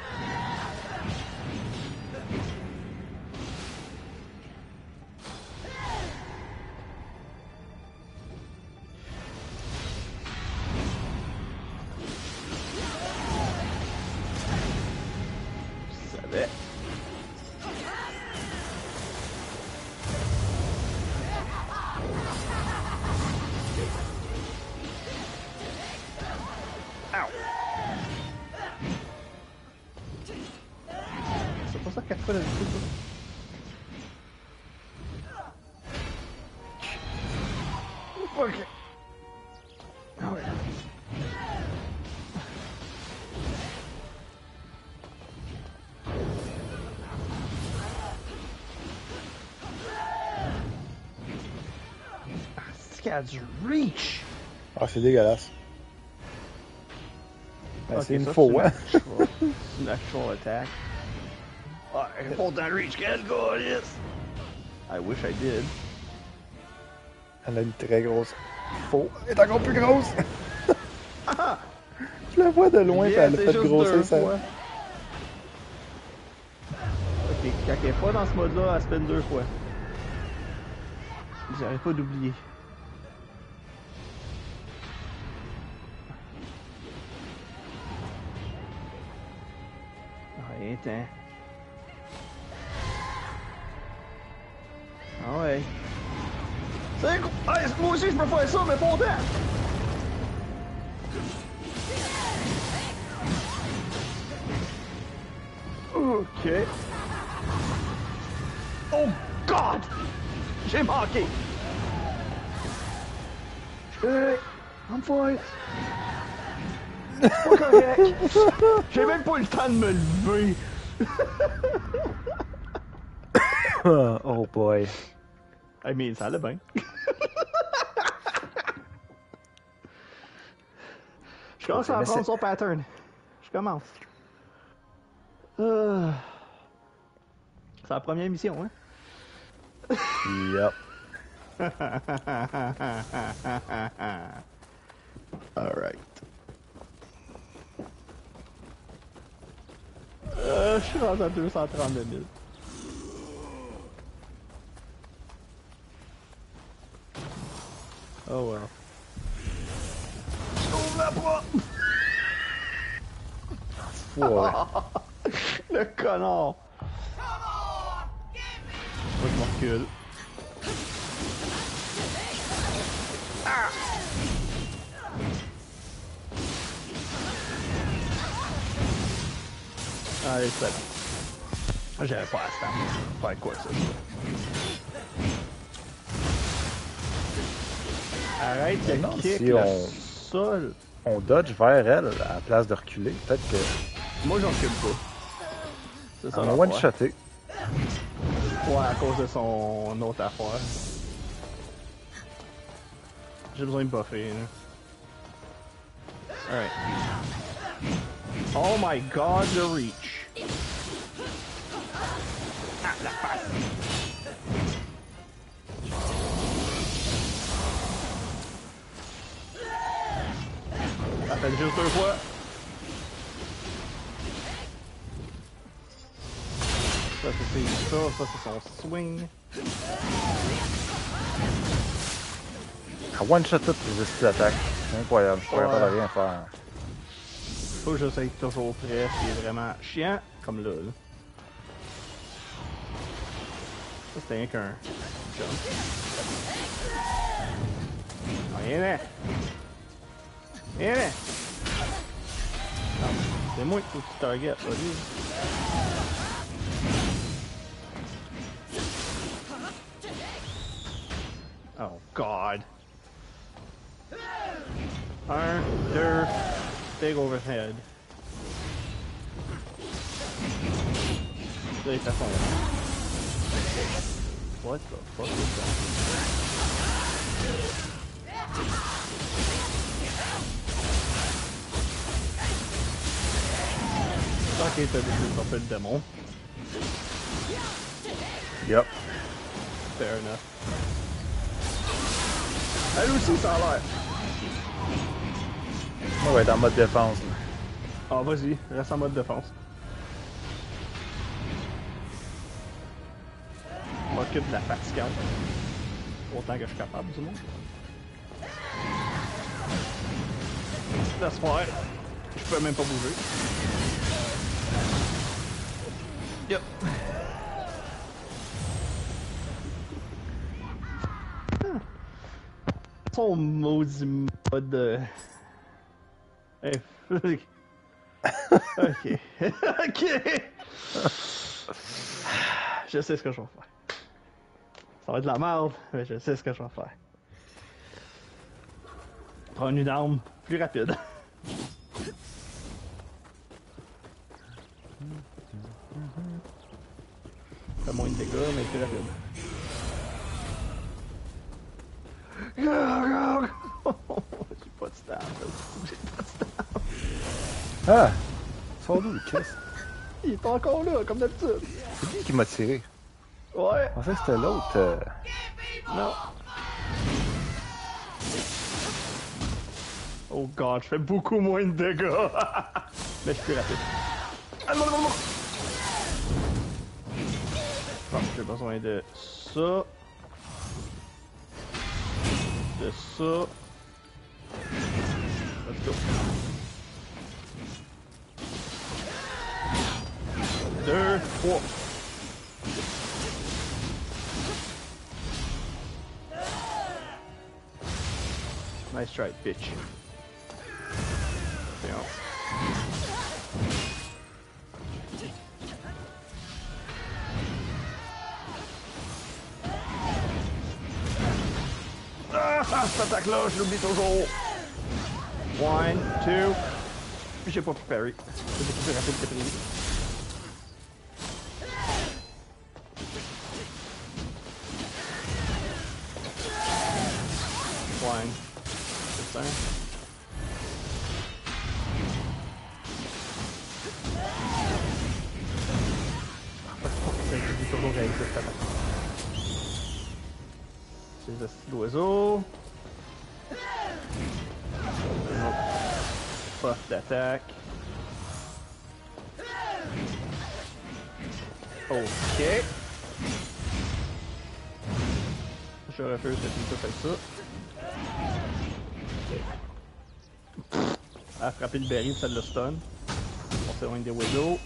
a du reach! Ah, c'est dégueulasse. Ben, Ok, c'est une faux, hein? actual- C'est une actual attack. Ouais, hold that reach, get go, yes! I wish I did. Elle a une très grosse faux. Elle est encore plus grosse! (laughs) Je la vois de loin, Yeah, elle a fait grossir ça. fois. Ok, quand elle est pas dans ce mode-là, elle spin deux fois. J'arrête pas d'oublier. Temps. Ah ouais. C'est! Hey, moi aussi je peux faire ça, mais pas autant! Ok. Oh God! J'ai manqué! Hey, I'm fine. Pas correct. J'ai même pas eu le temps de me lever. (laughs) oh boy. I mean, ça allait bien. Je commence à Mais apprendre c'est- son pattern. Je commence. Euh. C'est la première mission, hein? Yep. (laughs) Alright. Euh, je suis rendu à 232 000. Oh well. Ouvre la porte! Ouais. (laughs) Le connard! Moi je m'en recule. Ah! J'avais pas à. Faire quoi ça? Arrête de Non, kick si le on- sol. On dodge vers elle à la place de reculer. Peut-être que. Moi j'en recule pas. Ça. On a one-shoté. Ouais, à cause de son autre affaire. J'ai besoin de buffer, là. Alright. Oh my god, the reach. Ah. Ça fait juste deux fois. Ça, c'est ça, ça, c'est son swing. À one-shot toutes les d'attaque. C'est incroyable. Je Ouais. pas rien faire. Faut que j'essaye toujours prêt, c'est vraiment chiant, comme là. Ça, c'était rien qu'un jump. Viens là! Viens là! C'est moi vas-y. Oh, God. Un, deux, big overhead. Là, il fait son... What the fuck is that? Ok, t'as décidé de taper le démon. Yup. Fair enough. Elle aussi, ça a Moi, va être en mode défense. là. Ah, vas-y, reste en mode défense. Je m'occupe de la fatigante. Autant que je suis capable, du monde. Laisse faire. Je peux même pas bouger. Yep. Son maudit mode ok. (laughs) ok. Je sais ce que je vais faire. Ça va être de la merde, mais je sais ce que je vais faire. Prendre une arme plus rapide. Fait moins de dégâts, mais plus rapide. J'ai pas de. J'ai pas. Ah! Sors d'où, le Chris? Il est encore là, comme d'habitude. C'est lui qui m'a tiré. Ouais. Pensais que c'était l'autre. euh, Non. Oh god, je fais beaucoup moins de dégâts. (laughs) Mais je suis rapide. Ah non, non, non. Bon, j'ai besoin de ça. De ça. Let's go. Deux, trois. Nice try, bitch. Yeah. Ah, cette attaque-là, je l'oublie toujours. One, two. J'ai pas pu À frapper le berry, ça le stun. On s'éloigne des widows.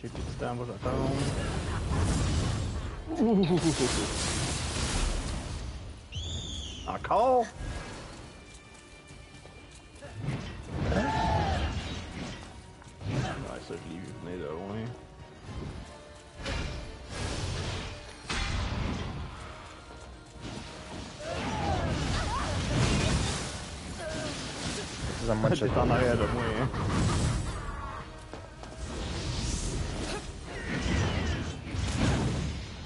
J'ai plus de temps, moi j'attends. Encore? Ouais, ça je l'ai vu venir de loin. En arrière de moi, hein.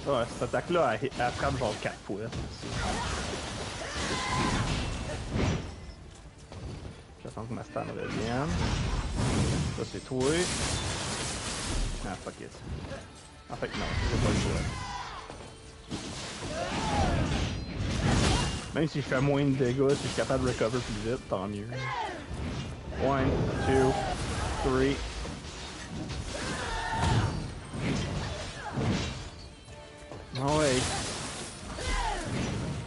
Ouais, cette attaque-là, elle, elle frappe genre 4 fois. J'attends que ma stan revienne. Ça, c'est toi. Ah, fuck it. En fait, non, j'ai pas le choix. Même si je fais moins de dégâts, si je suis capable de recover plus vite, tant mieux. One, two, three. Ah ouais.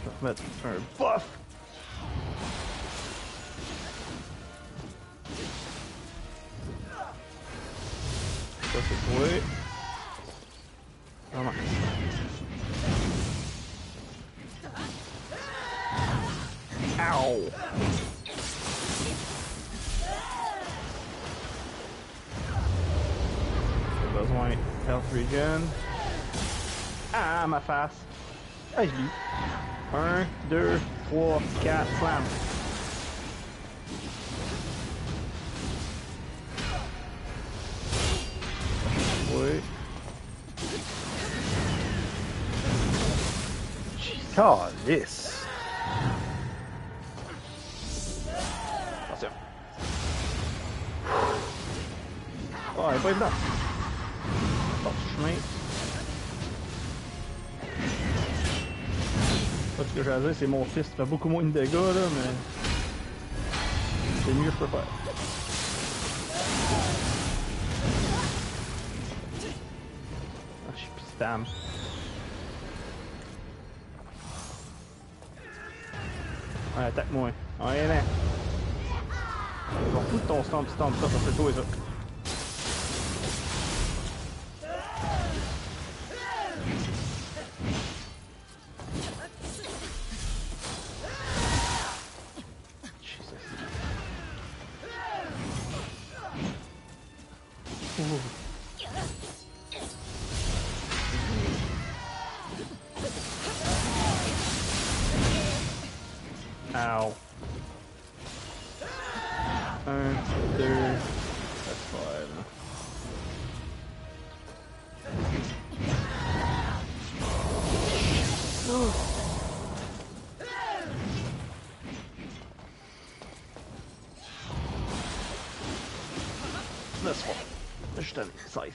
Je vais mettre un buff. C'est mon fils qui fait beaucoup moins de dégâts, là, mais. C'est mieux que je peux faire. Ah, je suis pistam. Ouais, attaque-moi. Ouais, là. Je m'en fous de ton stomp, ça, ça c'est toi, ça. Ouh. Ow. Je suis tanné, safe.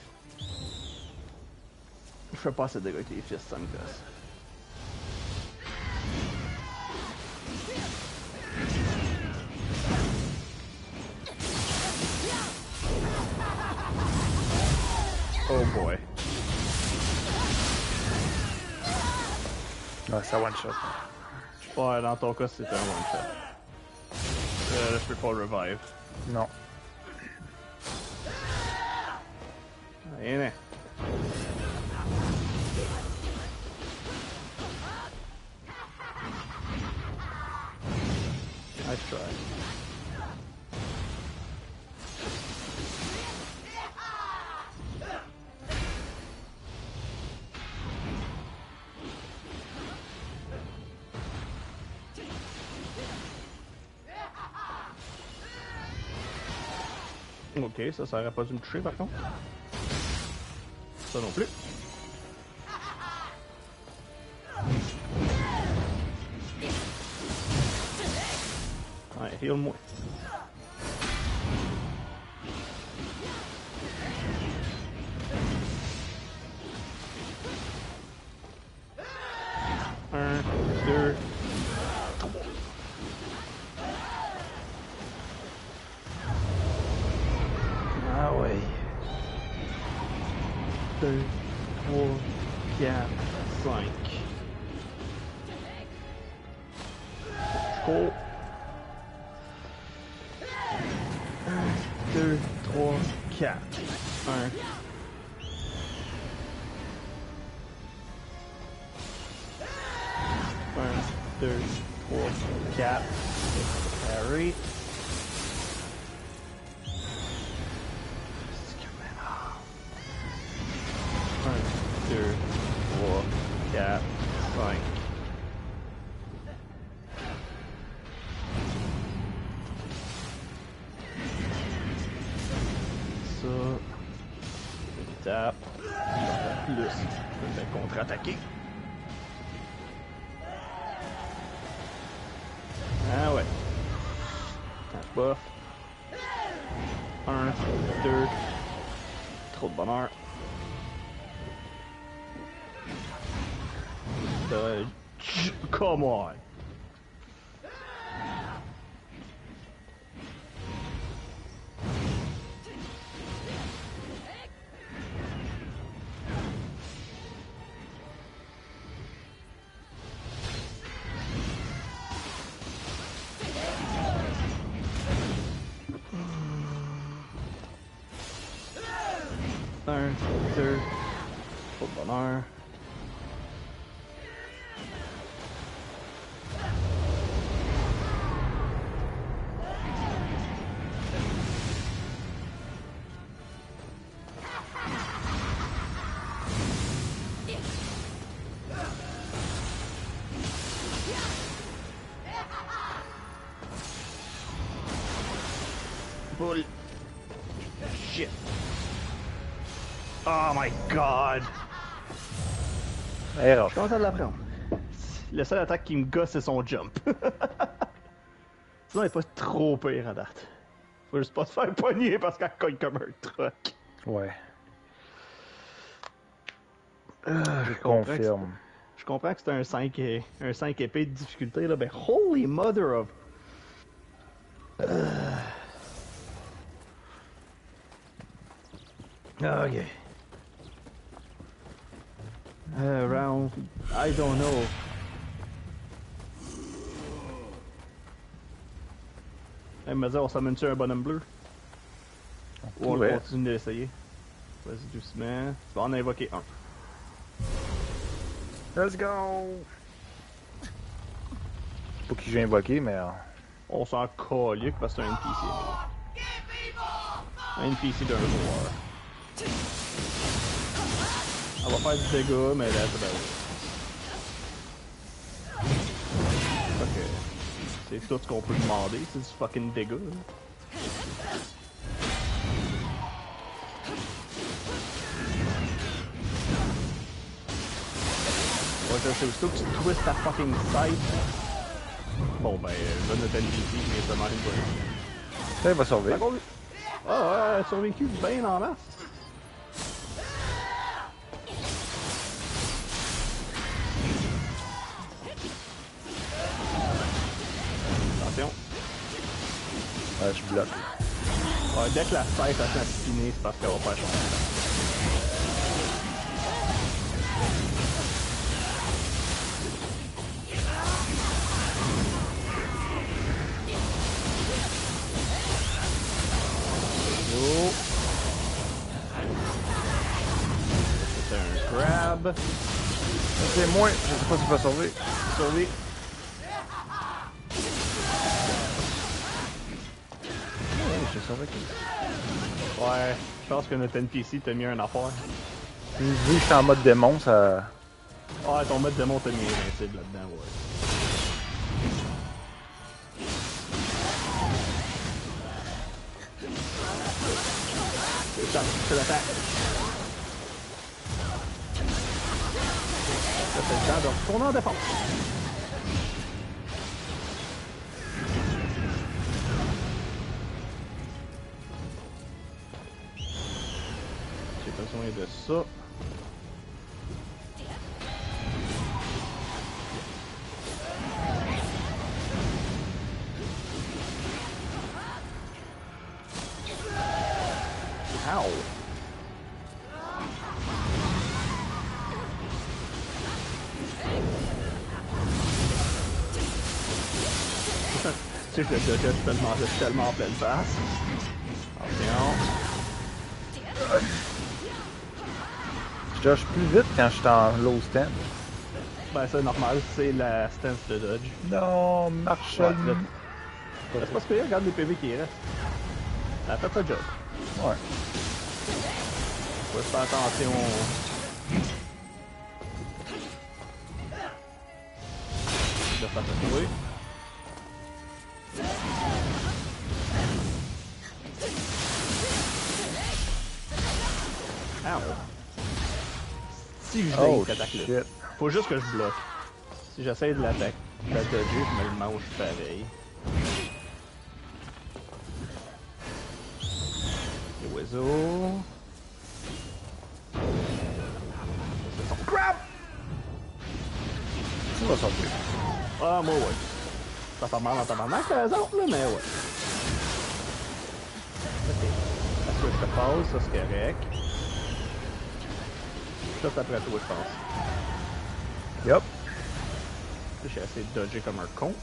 Je fais pas assez de dégâts avec les fists, ça me gosse. Oh boy. Ouais, ça one shot. Ouais, dans ton cas, c'était un one shot. Euh, là, je peux pas le revive. Non. Rien. Nice try. Ok, ça, ça aurait pas dû me toucher par contre. Ça non plus. Ouais, heal-moi. Ça. Une. Plus. Contre-attaquer. Ah ouais. Tape buff. Un, deux. Trop de bonheur. Come on. R, third, football R. Erreur. Je commence à l'apprendre. Le seul attaque qui me gosse, c'est son jump. (laughs) Sinon, il est pas trop pire à date. Faut juste pas se faire pogner parce qu'elle cogne comme un truc. Ouais, Ah, je confirme. Je comprends que c'est un 5, et- un 5 épée de difficulté, là, ben holy mother of... Ah. Ok. Uh, round... I don't know. Elle me dit, on s'amène-tu un bonhomme bleu? On Ouais. continue d'essayer? Vas-y doucement. Tu vas en invoquer un. Let's go! Pas qui j'ai invoqué, mais. euh, On s'en calique parce que c'est un NPC. Un NPC d'un joueur. Elle va faire du dégât, mais là, c'est Ok. C'est tout ce qu'on peut demander, c'est du fucking dégât. Ouais, ça, c'est aussitôt que tu twists ta fucking sight. Bon, ben, euh, là, notre NPC vient seulement une bonne. Ça, il va survivre. Ah ouais, elle a survécu bien en masse. Je bloque. Ouais, dès que la tête a assassiné, c'est parce qu'elle va pas changer. Oh. C'est un grab. C'est moi, je sais pas si tu vas survivre. Survie. Ouais, je. Ouais, pense que notre NPC t'a mis un affaire. Vu que je suis en mode démon, ça. Ouais, ton mode démon t'a mis invincible là-dedans, ouais. C'est l'attaque. Ça fait le temps de retourner en défense. J'ai besoin de ça. Ow. tu sais que le dodge tellement, tellement en pleine face. Je dodge plus vite quand je suis en low stand. Ben, c'est normal, c'est la stance de dodge. Non, marche. Ouais, là. C'est pas super, regarde les PV qui restent. Ça a fait sa job. Ouais. Faut juste faire attention. De faire. Ow. Si je Oh cette attaque-là. Faut juste que je bloque. Si j'essaie de l'attaquer, de la dodger, je me le mange pareil. Les oiseaux. C'est son crap! Tu vas survivre. Ah, moi, ouais. Ça fait mal en tabarnak, les autres, là, mais ouais. Ok. Est-ce que je te passe? Ça, c'est correct. Ça, c'est après toi, je pense. Yup. J'ai essayé de dodger comme un con.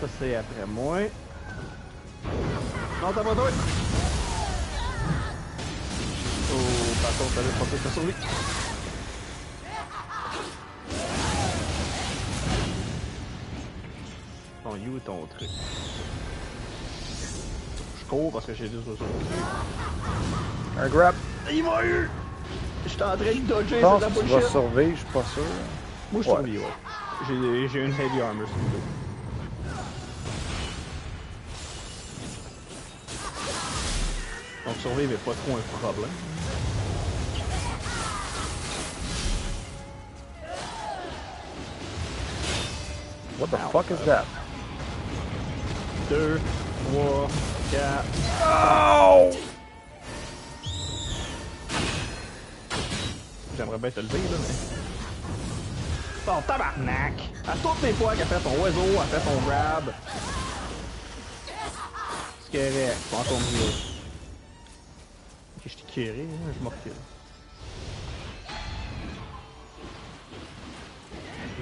Ça, c'est après moi. Non, t'as pas toi! Oh, par contre, ça va passer sur lui. Ton you est ton truc? Je cours parce que j'ai deux autres. Un grab. Il m'a eu! J'étais en train de dodger, Je c'est la que tu vas bullshit. survivre, je suis pas sûr. Moi, je Ouais. survis, ouais. J'ai, une heavy armor sur le dos. Donc, survivre est pas trop un problème. What the fuck is that? Deux, trois, quatre. Oh! J'aimerais bien te lever, là, mais. Bon, tabarnak! À toutes les fois qu'elle fait son oiseau, elle fait son grab. C'est correct, pas encore mieux. Ok, je t'ai curé, hein, je m'en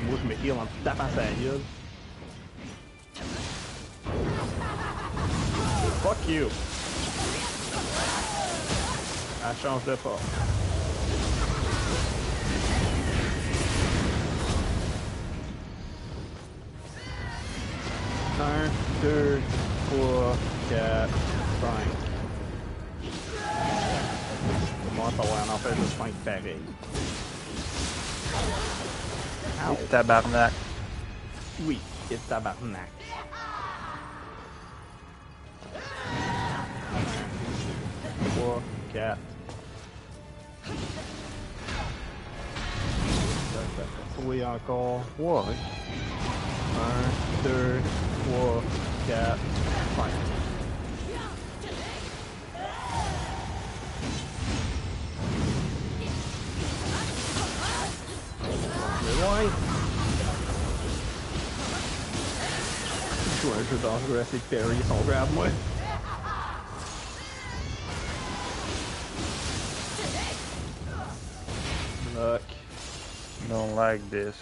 Moi, je me heal en tapant sa gueule. You! Elle change de forme. Un, deux, trois, quatre, cinq. Comment ça va en faire juste cinq pareil? Ow. Tabarnak. Oui, c'est tabarnak. Trois, quatre. Oui, encore. Ouais. Un, deux, trois, quatre, cinq. Mais ouais. Je joue à un jeu dangereux assez de parry son grab, moi. Like this.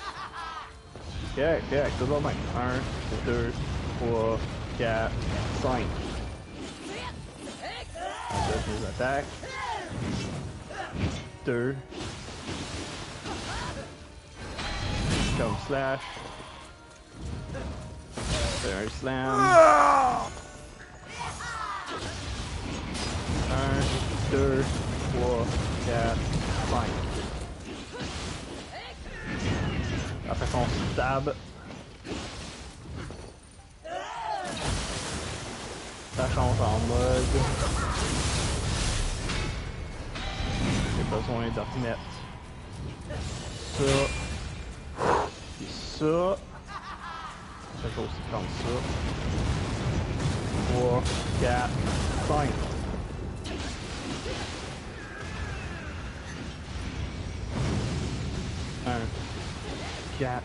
Ok, ok, toujours bien. 1, 2, 3, 4, 5. Ensuite, les attaques. 2. Comme slash. Fais un slam. 1, 2, 3, 4, 5. Après son stab. Ça change en mode. J'ai besoin de remettre ça. Puis ça. Ça fait aussi comme ça. 3, 4, 5. 4.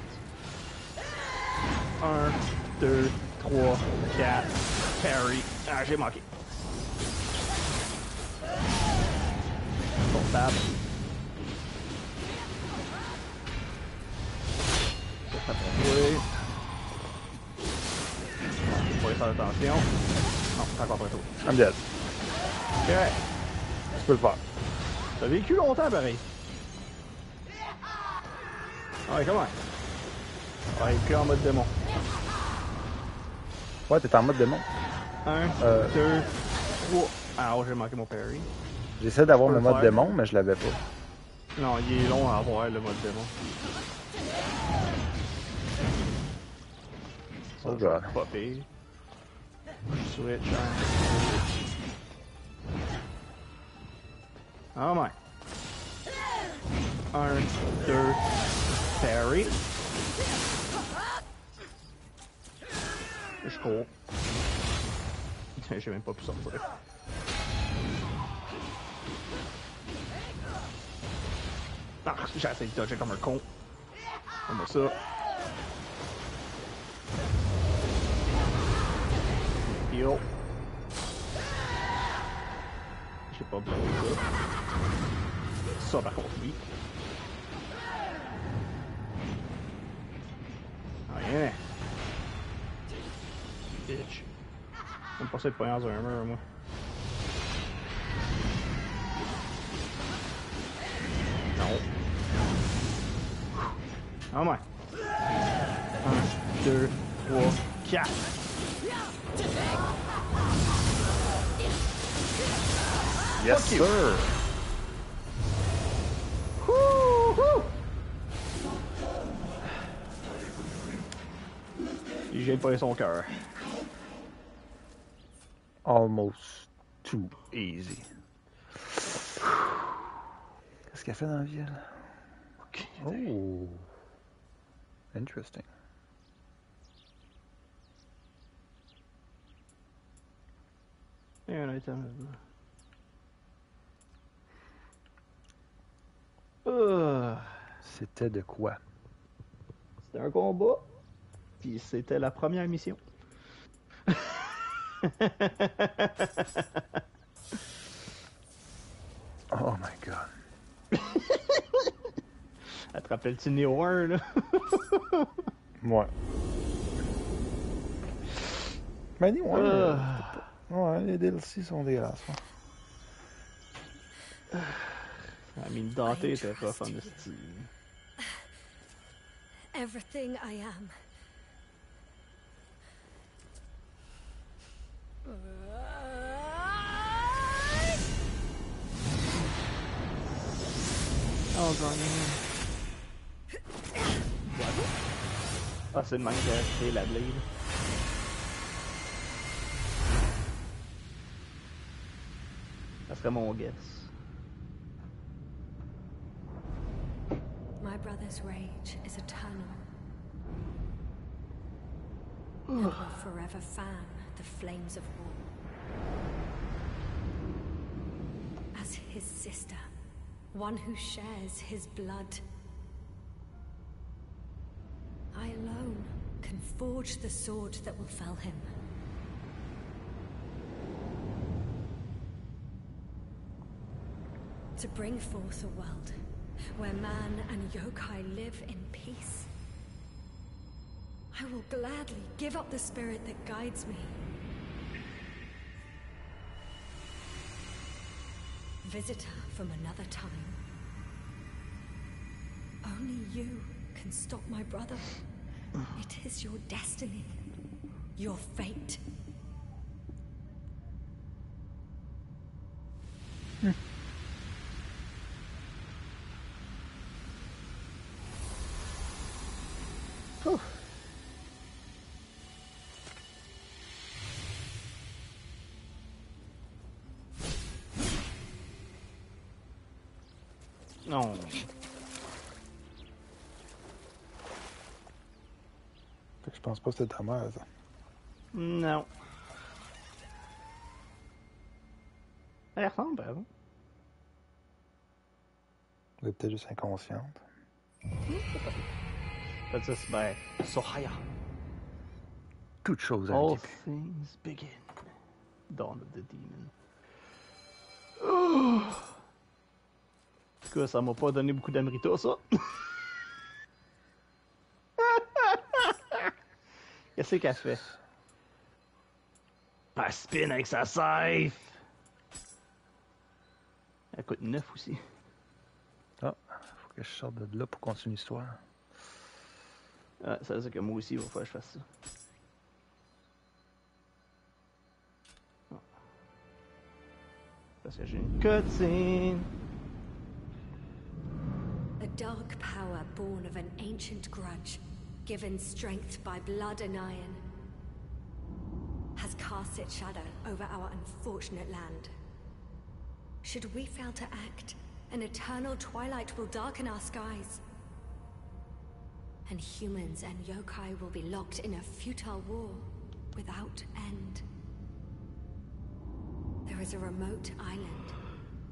1, 2, 3, 4. Parry. Ah, j'ai manqué. Portable. Ça. Faut pas faire attention. Non, c'est encore pas tout. I'm dead. Ok. Tu peux le faire. T'as vécu longtemps, pareil. Ouais, comment? Ouais, plus en mode démon. Ouais, t'es en mode démon. 1, Euh. 2, 3. Ah, oh, j'ai manqué mon parry. J'essaie d'avoir le mode faire. démon, mais je l'avais pas. Non, il est long à avoir le mode démon. Oh god. c'est Pas pire. Switch, un. Oh my. 1, 2, parry. Je cours. (laughs) J'ai même pas pu sortir. Ah, j'ai essayé de dodger comme un con. Comme ça. Heal. J'ai pas besoin de ça. Ça, par contre, oui. Rien. bitch. J'aime pas ça être pogné dans un mur, moi. Non. Ah ouais. Un, deux, trois, quatre. Yes, Fuck you. sir! J'ai pas son cœur. Almost too easy. Qu'est-ce qu'elle fait dans la vie, elle? Oh! Interesting. A un item. Euh, C'était de quoi? C'était un combat. Puis c'était la première mission. (laughs) Oh my god. (laughs) Elle te rappelle-tu Neo 1, là? (laughs) Ouais. Ben, dis, ouais. Euh. Ouais, les DLC sont dégueulasses. ouais. I mean, Dante était rough en esti. Everything I am. Oh, Brian. Ah, c'est le même qui a créé la blade. Ça serait mon guess. My brother's rage is eternal. Oh. and will forever fan the flames of war. As his sister, one who shares his blood, I alone can forge the sword that will fell him. To bring forth a world where man and yokai live in peace. I will gladly give up the spirit that guides me. Visitor from another time. Only you can stop my brother. It is your destiny, your fate. Hmm. Non. Pense pas que c'était ta mère, ça? Non. Elle ressemble, par exemple. Elle est peut-être juste inconsciente. Peut-être ça, c'est ben, Sohaya. Toute chose All arrive. things begin. Dawn of the Demon. Oh! En tout cas, ça m'a pas donné beaucoup d'amrita, ça. (laughs) Qu'est-ce qu'elle fait? Elle spin avec sa scythe! Elle coûte 9 aussi. Ah, faut que je sorte de là pour continuer l'histoire. Ouais, ça veut dire que moi aussi, il va falloir que je fasse ça. Ah. Parce que j'ai une cutscene. A dark power born of an ancient grudge, given strength by blood and iron, has cast its shadow over our unfortunate land. Should we fail to act, an eternal twilight will darken our skies. And humans and yokai will be locked in a futile war without end. There is a remote island,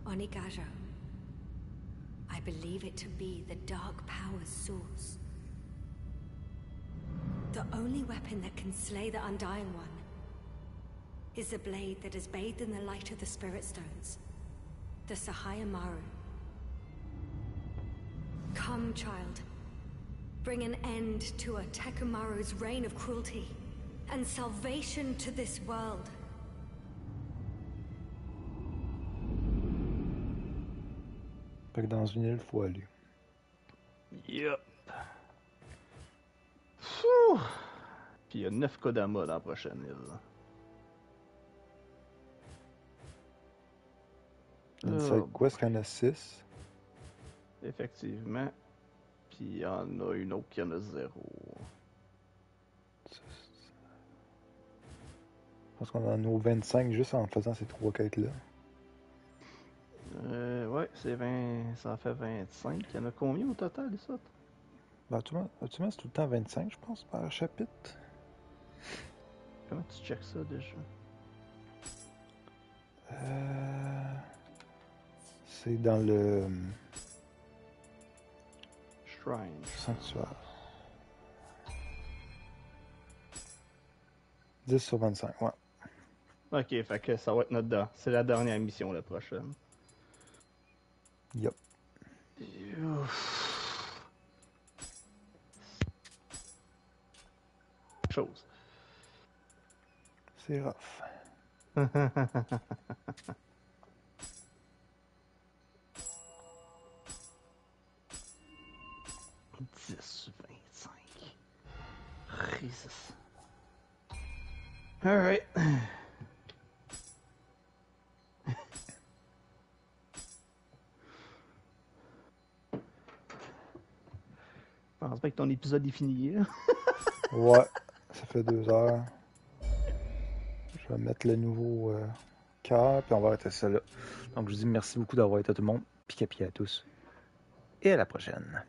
Onigajo. I believe it to be the Dark Power's source. The only weapon that can slay the Undying One is the blade that is bathed in the light of the Spirit Stones, the Sahaya Maru. Come, child. Bring an end to a Tekamaru's reign of cruelty. and salvation to this world. Fait que dans une île, faut aller. Pfff. Puis il y a 9 Kodama dans la prochaine île. Inside Oh, Quest, il y en a 6. Effectivement. Puis il y en a une autre qui en a 0. Je pense qu'on en a au 25 juste en faisant ces trois quêtes-là. Euh, ouais, c'est 20. Ça en fait 25. Il y en a combien au total, ça? Ben, actuellement, actuellement, c'est tout le temps 25, je pense, par chapitre. Comment tu checks ça déjà? Euh... C'est dans le Shrine. sanctuaire. 10 sur 25, ouais. Ok, fait que ça va être notre dent. C'est la dernière mission, la prochaine. Yup. Chose. C'est rough. Dix 25. Jesus. Alright. Je pense pas que ton épisode est fini. là. Ouais, ça fait deux heures. Je vais mettre le nouveau euh, cœur, puis on va arrêter ça là. Donc, je vous dis merci beaucoup d'avoir été à tout le monde. Pica pica à tous. Et à la prochaine.